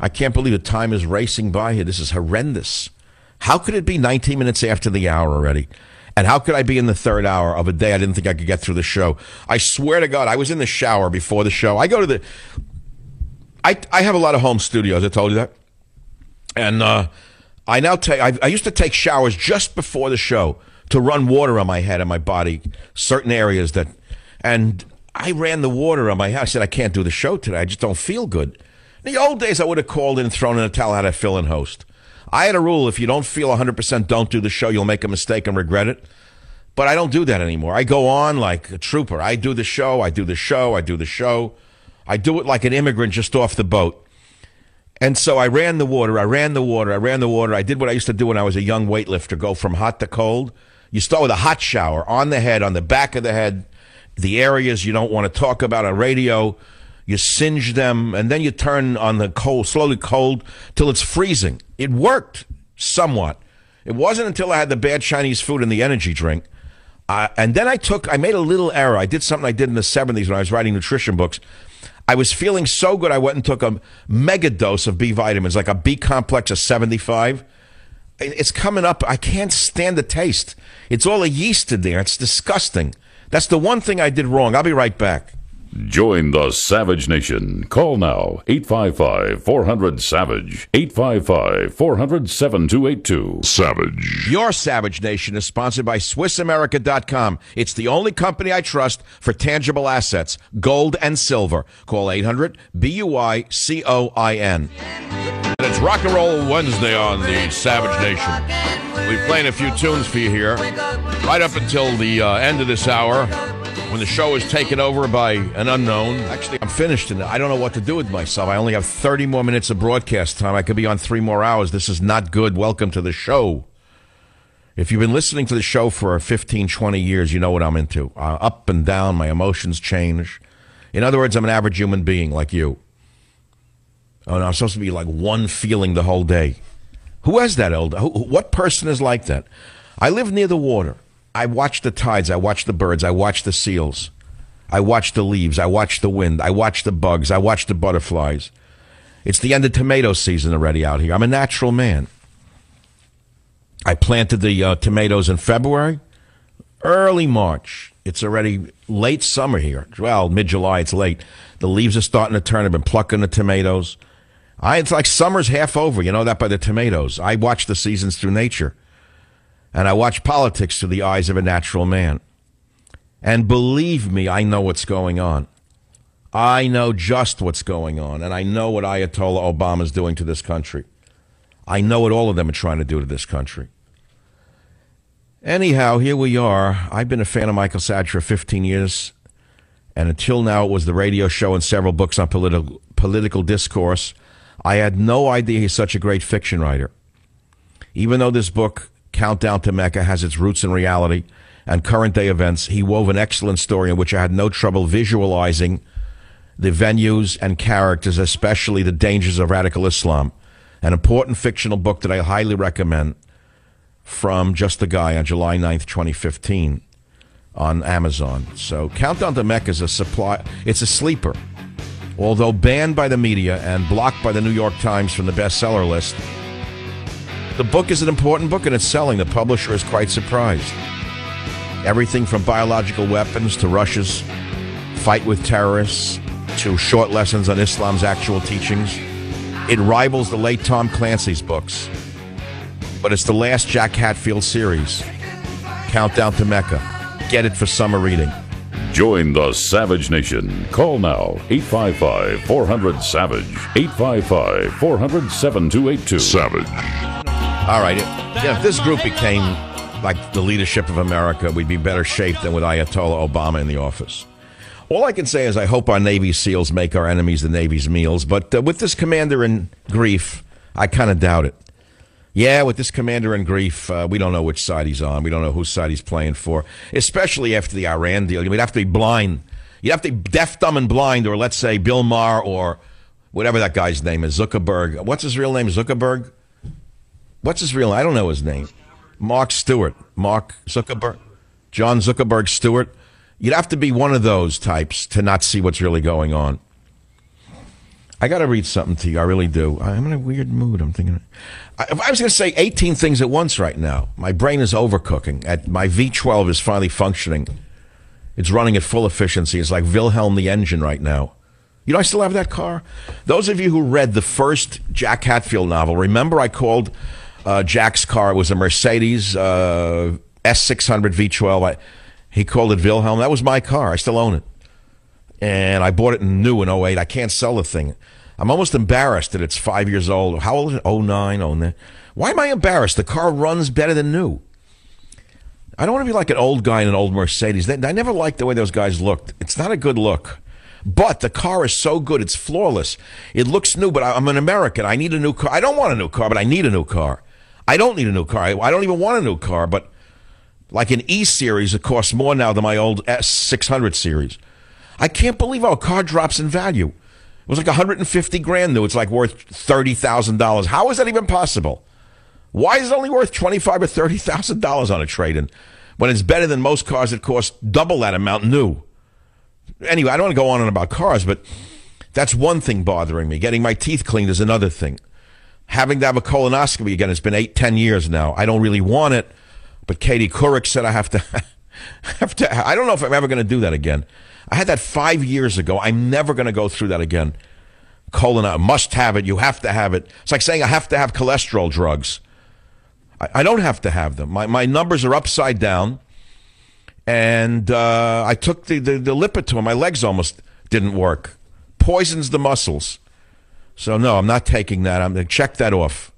I can't believe the time is racing by here. This is horrendous. How could it be 19 minutes after the hour already? And how could I be in the third hour of a day I didn't think I could get through the show? I swear to God, I was in the shower before the show. I go to the. I, I have a lot of home studios. I told you that. And uh, I now take. I, I used to take showers just before the show to run water on my head and my body, certain areas that. And I ran the water on my head. I said I can't do the show today. I just don't feel good. In the old days, I would have called in and thrown in a towel had a fill-in host. I had a rule: if you don't feel 100, percent don't do the show. You'll make a mistake and regret it. But I don't do that anymore. I go on like a trooper. I do the show. I do the show. I do the show. I do it like an immigrant just off the boat. And so I ran the water, I ran the water, I ran the water. I did what I used to do when I was a young weightlifter go from hot to cold. You start with a hot shower on the head, on the back of the head, the areas you don't want to talk about on radio. You singe them, and then you turn on the cold, slowly cold, till it's freezing. It worked somewhat. It wasn't until I had the bad Chinese food and the energy drink. Uh, and then I took, I made a little error. I did something I did in the 70s when I was writing nutrition books. I was feeling so good, I went and took a mega dose of B vitamins, like a B complex of 75. It's coming up. I can't stand the taste. It's all a yeast in there. It's disgusting. That's the one thing I did wrong. I'll be right back. Join the Savage Nation. Call now 855 400 Savage. 855 400 7282. Savage. Your Savage Nation is sponsored by SwissAmerica.com. It's the only company I trust for tangible assets, gold and silver. Call 800 B U I C O I N. Rock and Roll Wednesday on the Savage Nation. We're playing a few tunes for you here, right up until the uh, end of this hour when the show is taken over by an unknown. Actually, I'm finished and I don't know what to do with myself. I only have 30 more minutes of broadcast time. I could be on three more hours. This is not good. Welcome to the show. If you've been listening to the show for 15, 20 years, you know what I'm into. Uh, up and down, my emotions change. In other words, I'm an average human being like you. Oh, no, I'm supposed to be like one feeling the whole day. Who has that, Elder? Who, what person is like that? I live near the water. I watch the tides. I watch the birds. I watch the seals. I watch the leaves. I watch the wind. I watch the bugs. I watch the butterflies. It's the end of tomato season already out here. I'm a natural man. I planted the uh, tomatoes in February, early March. It's already late summer here. Well, mid July, it's late. The leaves are starting to turn. I've been plucking the tomatoes. I, it's like summer's half over. You know that by the tomatoes. I watch the seasons through nature. And I watch politics through the eyes of a natural man. And believe me, I know what's going on. I know just what's going on. And I know what Ayatollah Obama is doing to this country. I know what all of them are trying to do to this country. Anyhow, here we are. I've been a fan of Michael Savage for 15 years. And until now, it was the radio show and several books on political, political discourse. I had no idea he's such a great fiction writer. Even though this book, Countdown to Mecca, has its roots in reality and current day events, he wove an excellent story in which I had no trouble visualizing the venues and characters, especially the dangers of radical Islam. An important fictional book that I highly recommend from Just the Guy on July 9th, 2015 on Amazon. So Countdown to Mecca is a supply, it's a sleeper. Although banned by the media and blocked by the New York Times from the bestseller list, The book is an important book and it's selling. The publisher is quite surprised. Everything from biological weapons to Russia's fight with terrorists to short lessons on Islam's actual teachings. It rivals the late Tom Clancy's books. But it's the last Jack Hatfield series. Countdown to Mecca. Get it for summer reading. Join the Savage Nation. Call now 855 400 Savage. 855 400 7282. Savage. All right. Yeah, if this group became like the leadership of America, we'd be better shape than with Ayatollah Obama in the office. All I can say is I hope our Navy SEALs make our enemies the Navy's meals. But uh, with this commander in grief, I kind of doubt it. Yeah, with this commander in grief, uh, we don't know which side he's on. We don't know whose side he's playing for, especially after the Iran deal. You'd have to be blind. You'd have to be deaf, dumb, and blind, or let's say Bill Maher or whatever that guy's name is, Zuckerberg. What's his real name? Zuckerberg? What's his real name? I don't know his name. Mark Stewart. Mark Zuckerberg. John Zuckerberg Stewart. You'd have to be one of those types to not see what's really going on. I got to read something to you. I really do. I'm in a weird mood. I'm thinking. I, I was going to say 18 things at once right now. My brain is overcooking. At my V12 is finally functioning. It's running at full efficiency. It's like Wilhelm the engine right now. You know, I still have that car. Those of you who read the first Jack Hatfield novel, remember I called uh, Jack's car. It was a Mercedes uh, S600 V12. I, he called it Wilhelm. That was my car. I still own it. And I bought it new in 08. I can't sell the thing. I'm almost embarrassed that it's five years old. How old is it? 09, 09. Why am I embarrassed? The car runs better than new. I don't want to be like an old guy in an old Mercedes. I never liked the way those guys looked. It's not a good look. But the car is so good, it's flawless. It looks new, but I'm an American. I need a new car. I don't want a new car, but I need a new car. I don't need a new car. I don't even want a new car, but like an E series, it costs more now than my old S600 series. I can't believe how a car drops in value. It was like 150 grand new. It's like worth $30,000. How is that even possible? Why is it only worth 25 or $30,000 on a trade-in when it's better than most cars that cost double that amount new? Anyway, I don't want to go on and about cars, but that's one thing bothering me. Getting my teeth cleaned is another thing. Having to have a colonoscopy again, it's been eight, ten years now. I don't really want it, but Katie Couric said I have to *laughs* have to. I don't know if I'm ever going to do that again. I had that five years ago. I'm never going to go through that again. Colon, must have it. You have to have it. It's like saying I have to have cholesterol drugs. I, I don't have to have them. My, my numbers are upside down. And uh, I took the, the, the Lipitor. My legs almost didn't work. Poisons the muscles. So, no, I'm not taking that. I'm going to check that off.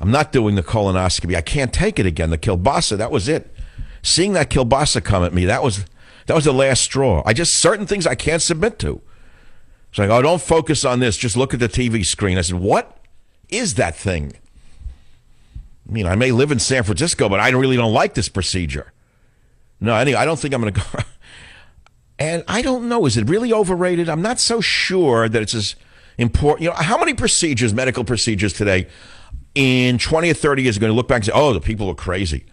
I'm not doing the colonoscopy. I can't take it again. The kielbasa, that was it. Seeing that kielbasa come at me, that was that was the last straw. I just certain things I can't submit to. It's like, oh, don't focus on this. Just look at the TV screen. I said, what is that thing? I mean, I may live in San Francisco, but I really don't like this procedure. No, anyway, I don't think I'm going to go. *laughs* and I don't know. Is it really overrated? I'm not so sure that it's as important. You know, how many procedures, medical procedures today, in 20 or 30 years are going to look back and say, oh, the people were crazy?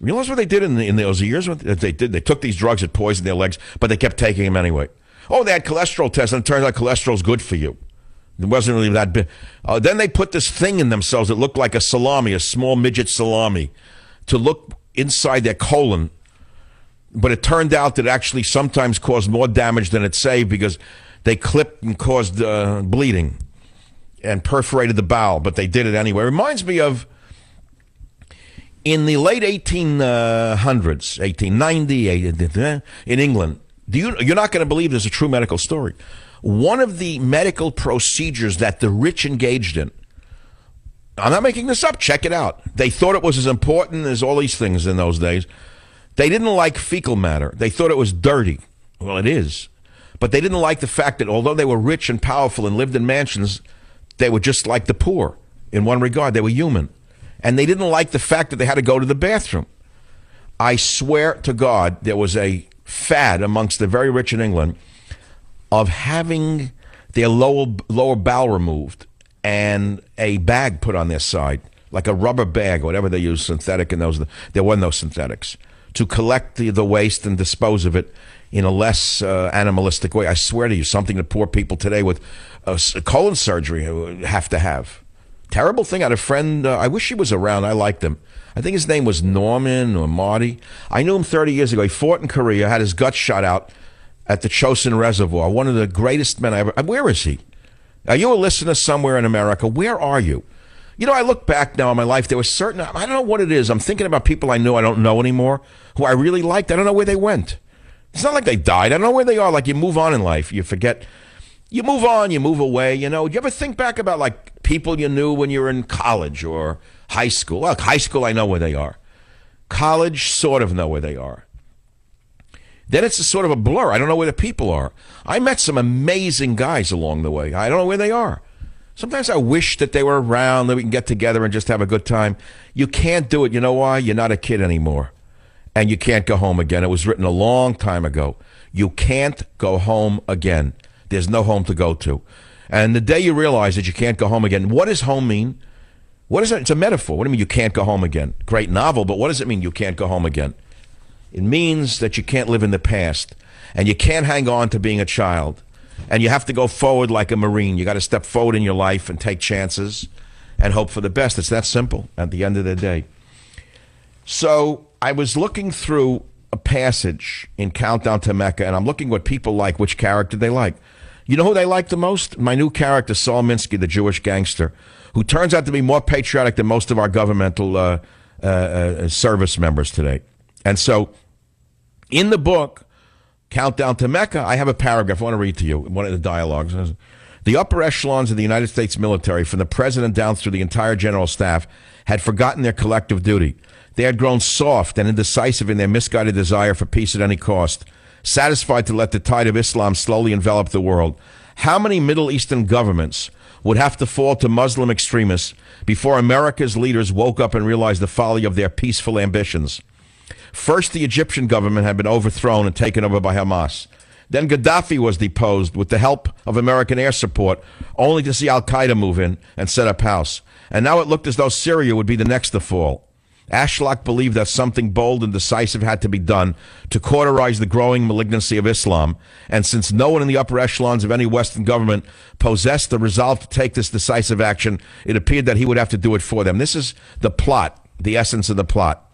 Realize what they did in, the, in those years? They did? They took these drugs that poisoned their legs, but they kept taking them anyway. Oh, they had cholesterol tests, and it turns out cholesterol's good for you. It wasn't really that big. Uh, then they put this thing in themselves that looked like a salami, a small midget salami, to look inside their colon. But it turned out that it actually sometimes caused more damage than it saved because they clipped and caused uh, bleeding and perforated the bowel, but they did it anyway. It reminds me of in the late 1800s, 1890, eh, in England, you, you're not going to believe this is a true medical story. One of the medical procedures that the rich engaged in, I'm not making this up, check it out. They thought it was as important as all these things in those days. They didn't like fecal matter. They thought it was dirty. Well, it is. But they didn't like the fact that although they were rich and powerful and lived in mansions, they were just like the poor in one regard. They were human and they didn't like the fact that they had to go to the bathroom. I swear to God, there was a fad amongst the very rich in England of having their lower lower bowel removed and a bag put on their side, like a rubber bag, or whatever they use, synthetic in those. There were no synthetics to collect the, the waste and dispose of it in a less uh, animalistic way. I swear to you, something that poor people today with uh, colon surgery have to have. Terrible thing. I had a friend. Uh, I wish he was around. I liked him. I think his name was Norman or Marty. I knew him 30 years ago. He fought in Korea, had his guts shot out at the Chosin Reservoir. One of the greatest men I ever. Where is he? Are you a listener somewhere in America? Where are you? You know, I look back now in my life. There were certain. I don't know what it is. I'm thinking about people I knew I don't know anymore, who I really liked. I don't know where they went. It's not like they died. I don't know where they are. Like you move on in life, you forget. You move on, you move away. You know. Do you ever think back about like people you knew when you were in college or high school? Well, high school, I know where they are. College, sort of know where they are. Then it's a sort of a blur. I don't know where the people are. I met some amazing guys along the way. I don't know where they are. Sometimes I wish that they were around, that we can get together and just have a good time. You can't do it. You know why? You're not a kid anymore. And you can't go home again. It was written a long time ago. You can't go home again. There's no home to go to. And the day you realize that you can't go home again, what does home mean? What is it? It's a metaphor. What do you mean you can't go home again? Great novel, but what does it mean you can't go home again? It means that you can't live in the past and you can't hang on to being a child and you have to go forward like a Marine. You got to step forward in your life and take chances and hope for the best. It's that simple at the end of the day. So I was looking through a passage in Countdown to Mecca and I'm looking what people like, which character they like. You know who they like the most? My new character, Saul Minsky, the Jewish gangster, who turns out to be more patriotic than most of our governmental uh, uh, uh, service members today. And so in the book, Countdown to Mecca, I have a paragraph I want to read to you, one of the dialogues. The upper echelons of the United States military, from the president down through the entire general staff, had forgotten their collective duty. They had grown soft and indecisive in their misguided desire for peace at any cost, satisfied to let the tide of Islam slowly envelop the world. How many Middle Eastern governments would have to fall to Muslim extremists before America's leaders woke up and realized the folly of their peaceful ambitions? First, the Egyptian government had been overthrown and taken over by Hamas. Then Gaddafi was deposed with the help of American air support, only to see Al Qaeda move in and set up house. And now it looked as though Syria would be the next to fall. Ashlock believed that something bold and decisive had to be done to cauterize the growing malignancy of Islam. And since no one in the upper echelons of any Western government possessed the resolve to take this decisive action, it appeared that he would have to do it for them. This is the plot, the essence of the plot.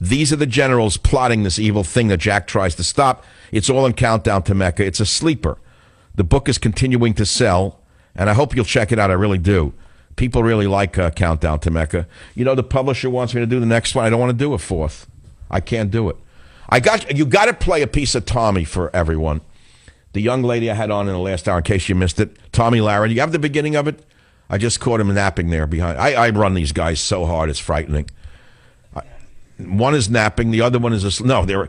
These are the generals plotting this evil thing that Jack tries to stop. It's all in Countdown to Mecca. It's a sleeper. The book is continuing to sell, and I hope you'll check it out. I really do. People really like uh, Countdown to Mecca. You know, the publisher wants me to do the next one. I don't want to do a fourth. I can't do it. I got you. Got to play a piece of Tomi for everyone. The young lady I had on in the last hour, in case you missed it, Tomi Lahren. You have the beginning of it. I just caught him napping there behind. I, I run these guys so hard, it's frightening. One is napping, the other one is a, no. They're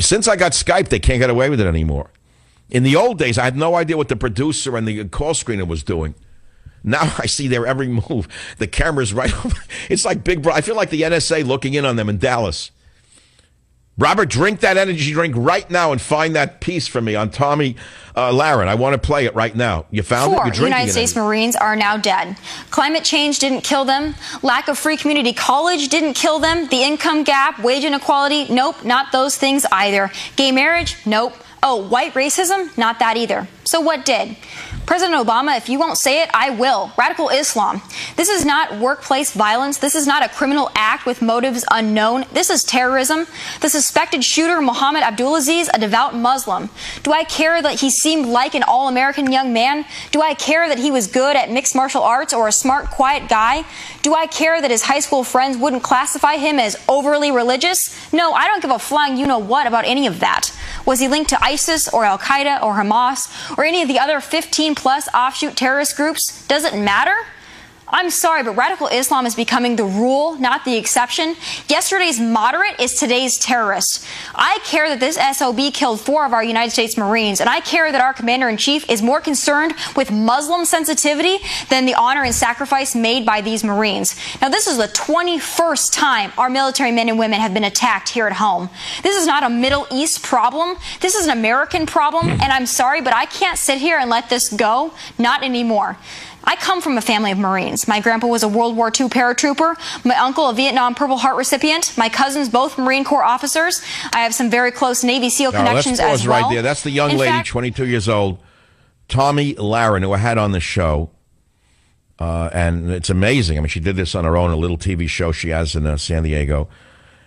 since I got Skype, they can't get away with it anymore. In the old days, I had no idea what the producer and the call screener was doing. Now *laughs* I see their every move. The camera's right. *laughs* it's like Big Brother. I feel like the NSA looking in on them in Dallas. Robert, drink that energy drink right now and find that piece for me on Tomi uh, Lahren. I want to play it right now. You found Four it? You're United States Marines are now dead. Climate change didn't kill them. Lack of free community college didn't kill them. The income gap, wage inequality, nope, not those things either. Gay marriage, nope. Oh, white racism, not that either. So what did? President Obama, if you won't say it, I will. Radical Islam. This is not workplace violence. This is not a criminal act with motives unknown. This is terrorism. The suspected shooter, Mohammed Abdulazeez, a devout Muslim. Do I care that he seemed like an all American young man? Do I care that he was good at mixed martial arts or a smart, quiet guy? Do I care that his high school friends wouldn't classify him as overly religious? No, I don't give a flying you know what about any of that. Was he linked to ISIS or Al Qaeda or Hamas or any of the other 15 plus offshoot terrorist groups? Does it matter? I'm sorry, but radical Islam is becoming the rule, not the exception. Yesterday's moderate is today's terrorist. I care that this SOB killed four of our United States Marines, and I care that our commander in chief is more concerned with Muslim sensitivity than the honor and sacrifice made by these Marines. Now, this is the 21st time our military men and women have been attacked here at home. This is not a Middle East problem. This is an American problem, hmm. and I'm sorry, but I can't sit here and let this go. Not anymore. I come from a family of Marines. My grandpa was a World War II paratrooper. My uncle, a Vietnam Purple Heart recipient. My cousins, both Marine Corps officers. I have some very close Navy SEAL connections let's pause as well. right there. That's the young In lady, fact- 22 years old, Tomi Lahren, who I had on the show. Uh, and it's amazing. I mean, she did this on her own, a little TV show she has in uh, San Diego.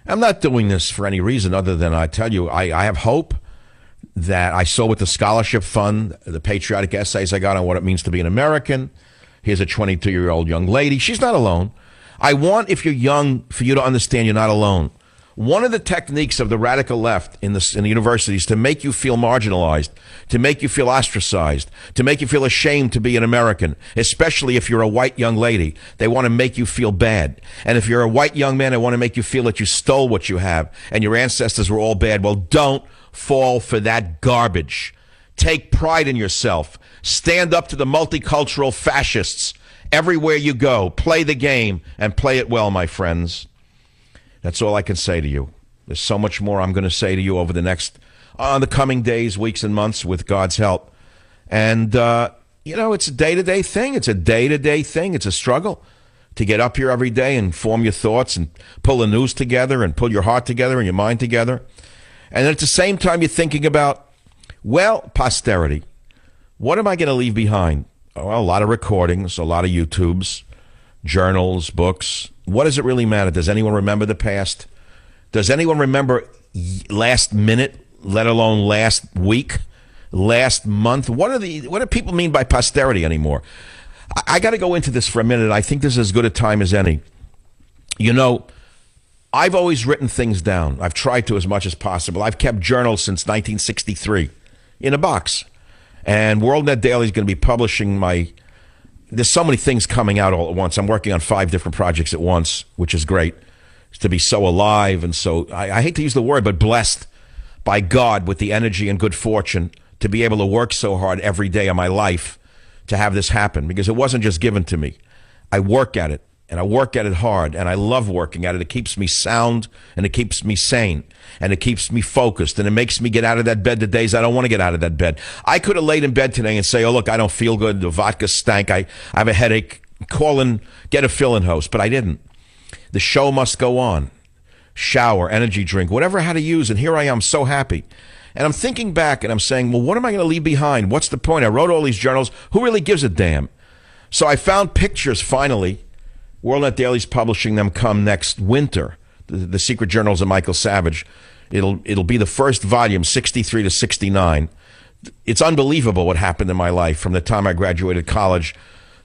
I'm not doing this for any reason other than I tell you, I, I have hope that I saw with the scholarship fund, the patriotic essays I got on what it means to be an American. Here's a 22 year old young lady. She's not alone. I want, if you're young, for you to understand you're not alone. One of the techniques of the radical left in the, in the universities to make you feel marginalized, to make you feel ostracized, to make you feel ashamed to be an American, especially if you're a white young lady. They want to make you feel bad. And if you're a white young man, they want to make you feel that you stole what you have and your ancestors were all bad. Well, don't fall for that garbage. Take pride in yourself. Stand up to the multicultural fascists everywhere you go. Play the game and play it well, my friends. That's all I can say to you. There's so much more I'm going to say to you over the next, on uh, the coming days, weeks, and months with God's help. And, uh, you know, it's a day to day thing. It's a day to day thing. It's a struggle to get up here every day and form your thoughts and pull the news together and pull your heart together and your mind together. And at the same time, you're thinking about, well, posterity. What am I going to leave behind? Well, a lot of recordings, a lot of YouTubes, journals, books. What does it really matter? Does anyone remember the past? Does anyone remember last minute, let alone last week, last month? What are the what do people mean by posterity anymore? I, I got to go into this for a minute. I think this is as good a time as any. You know, I've always written things down. I've tried to as much as possible. I've kept journals since 1963 in a box. And WorldNet Daily is going to be publishing my there's so many things coming out all at once. I'm working on five different projects at once, which is great. To be so alive and so, I, I hate to use the word, but blessed by God with the energy and good fortune to be able to work so hard every day of my life to have this happen because it wasn't just given to me. I work at it and I work at it hard and I love working at it. It keeps me sound and it keeps me sane and it keeps me focused and it makes me get out of that bed the days I don't want to get out of that bed. I could have laid in bed today and say, oh, look, I don't feel good. The vodka stank. I, I have a headache. Call and get a fill in host, but I didn't. The show must go on. Shower, energy drink, whatever I had to use. And here I am so happy. And I'm thinking back and I'm saying, well, what am I going to leave behind? What's the point? I wrote all these journals. Who really gives a damn? So I found pictures finally WorldNet Daily's publishing them come next winter. The, the, Secret Journals of Michael Savage. It'll it'll be the first volume, 63 to 69. It's unbelievable what happened in my life from the time I graduated college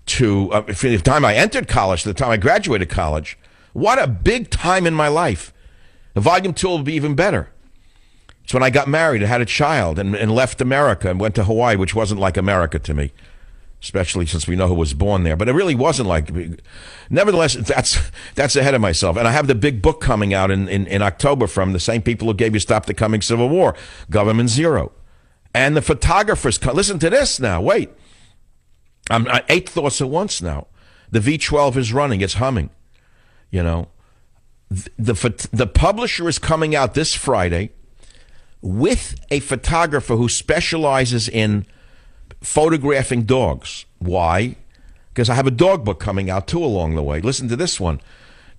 to uh, from the time I entered college to the time I graduated college. What a big time in my life. The volume two will be even better. It's when I got married and had a child and, and left America and went to Hawaii, which wasn't like America to me especially since we know who was born there. But it really wasn't like. Nevertheless, that's that's ahead of myself. And I have the big book coming out in, in, in October from the same people who gave you Stop the Coming Civil War, Government Zero. And the photographers, listen to this now. Wait. I'm eight thoughts at once now. The V12 is running, it's humming. You know, the, the, the publisher is coming out this Friday with a photographer who specializes in photographing dogs. Why? Because I have a dog book coming out too along the way. Listen to this one.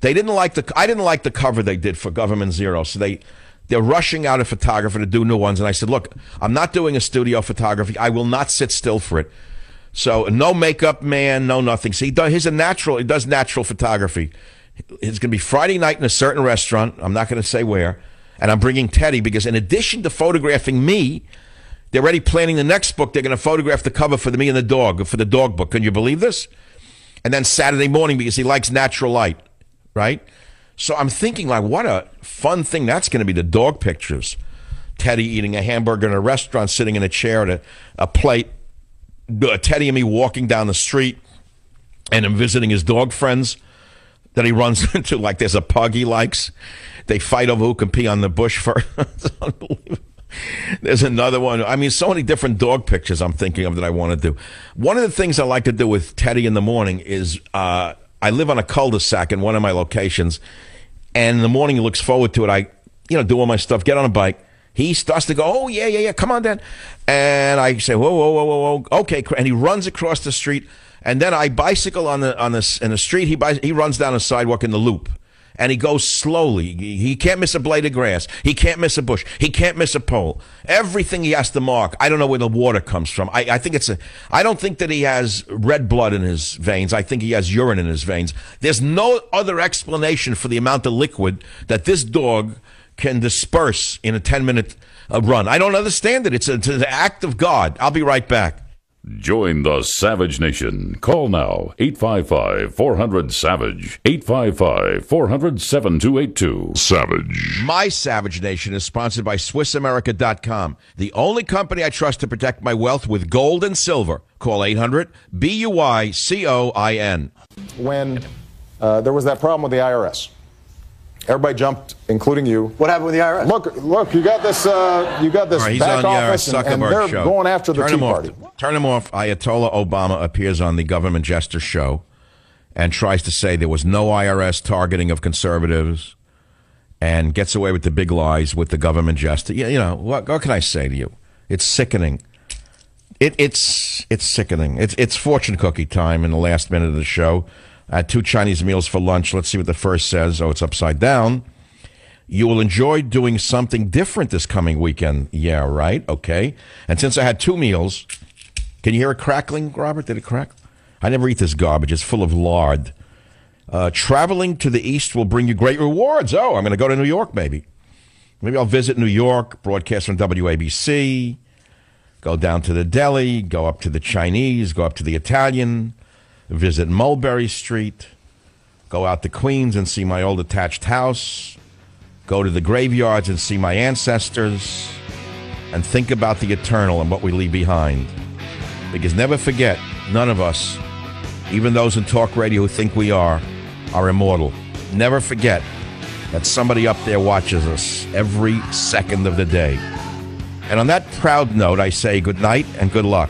They didn't like the I didn't like the cover they did for Government Zero, so they they're rushing out a photographer to do new ones. And I said, look, I'm not doing a studio photography. I will not sit still for it. So no makeup man, no nothing. See, he's a natural. He does natural photography. It's going to be Friday night in a certain restaurant. I'm not going to say where. And I'm bringing Teddy because in addition to photographing me, they're already planning the next book. They're going to photograph the cover for the me and the dog for the dog book. Can you believe this? And then Saturday morning because he likes natural light, right? So I'm thinking like, what a fun thing that's going to be. The dog pictures, Teddy eating a hamburger in a restaurant, sitting in a chair at a, a plate. Teddy and me walking down the street, and him visiting his dog friends that he runs *laughs* into. Like there's a pug he likes. They fight over who can pee on the bush first. *laughs* it's unbelievable. There's another one. I mean, so many different dog pictures I'm thinking of that I want to do. One of the things I like to do with Teddy in the morning is uh, I live on a cul-de-sac in one of my locations, and in the morning he looks forward to it. I, you know, do all my stuff, get on a bike. He starts to go, oh yeah, yeah, yeah, come on, Dad. And I say, whoa, whoa, whoa, whoa, whoa, okay. And he runs across the street, and then I bicycle on the on the in the street. He he runs down a sidewalk in the loop and he goes slowly. He can't miss a blade of grass. He can't miss a bush. He can't miss a pole. Everything he has to mark. I don't know where the water comes from. I, I think it's a. I don't think that he has red blood in his veins. I think he has urine in his veins. There's no other explanation for the amount of liquid that this dog can disperse in a 10 minute uh, run. I don't understand it. It's, a, it's an act of God. I'll be right back. Join the Savage Nation. Call now 855 400 Savage. 855 400 7282. Savage. My Savage Nation is sponsored by SwissAmerica.com, the only company I trust to protect my wealth with gold and silver. Call 800 B U I C O I N. When uh, there was that problem with the IRS, everybody jumped, including you. What happened with the IRS? Look, look, you got this. Uh, you got this All right, he's back on office, the uh, and, and they're show. going after the Turn Tea him Party. Off. Turn him off. Ayatollah Obama appears on the government jester show and tries to say there was no IRS targeting of conservatives and gets away with the big lies with the government jester. You, you know, what, what can I say to you? It's sickening. It, it's it's sickening. It's it's fortune cookie time in the last minute of the show. I had two Chinese meals for lunch. Let's see what the first says. Oh, it's upside down. You will enjoy doing something different this coming weekend. Yeah, right. Okay. And since I had two meals, can you hear it crackling, Robert? Did it crack? I never eat this garbage. It's full of lard. Uh, traveling to the east will bring you great rewards. Oh, I'm going to go to New York, maybe. Maybe I'll visit New York, broadcast from WABC, go down to the deli, go up to the Chinese, go up to the Italian, visit Mulberry Street, go out to Queens and see my old attached house, go to the graveyards and see my ancestors, and think about the eternal and what we leave behind. Because never forget, none of us, even those in talk radio who think we are, are immortal. Never forget that somebody up there watches us every second of the day. And on that proud note, I say good night and good luck.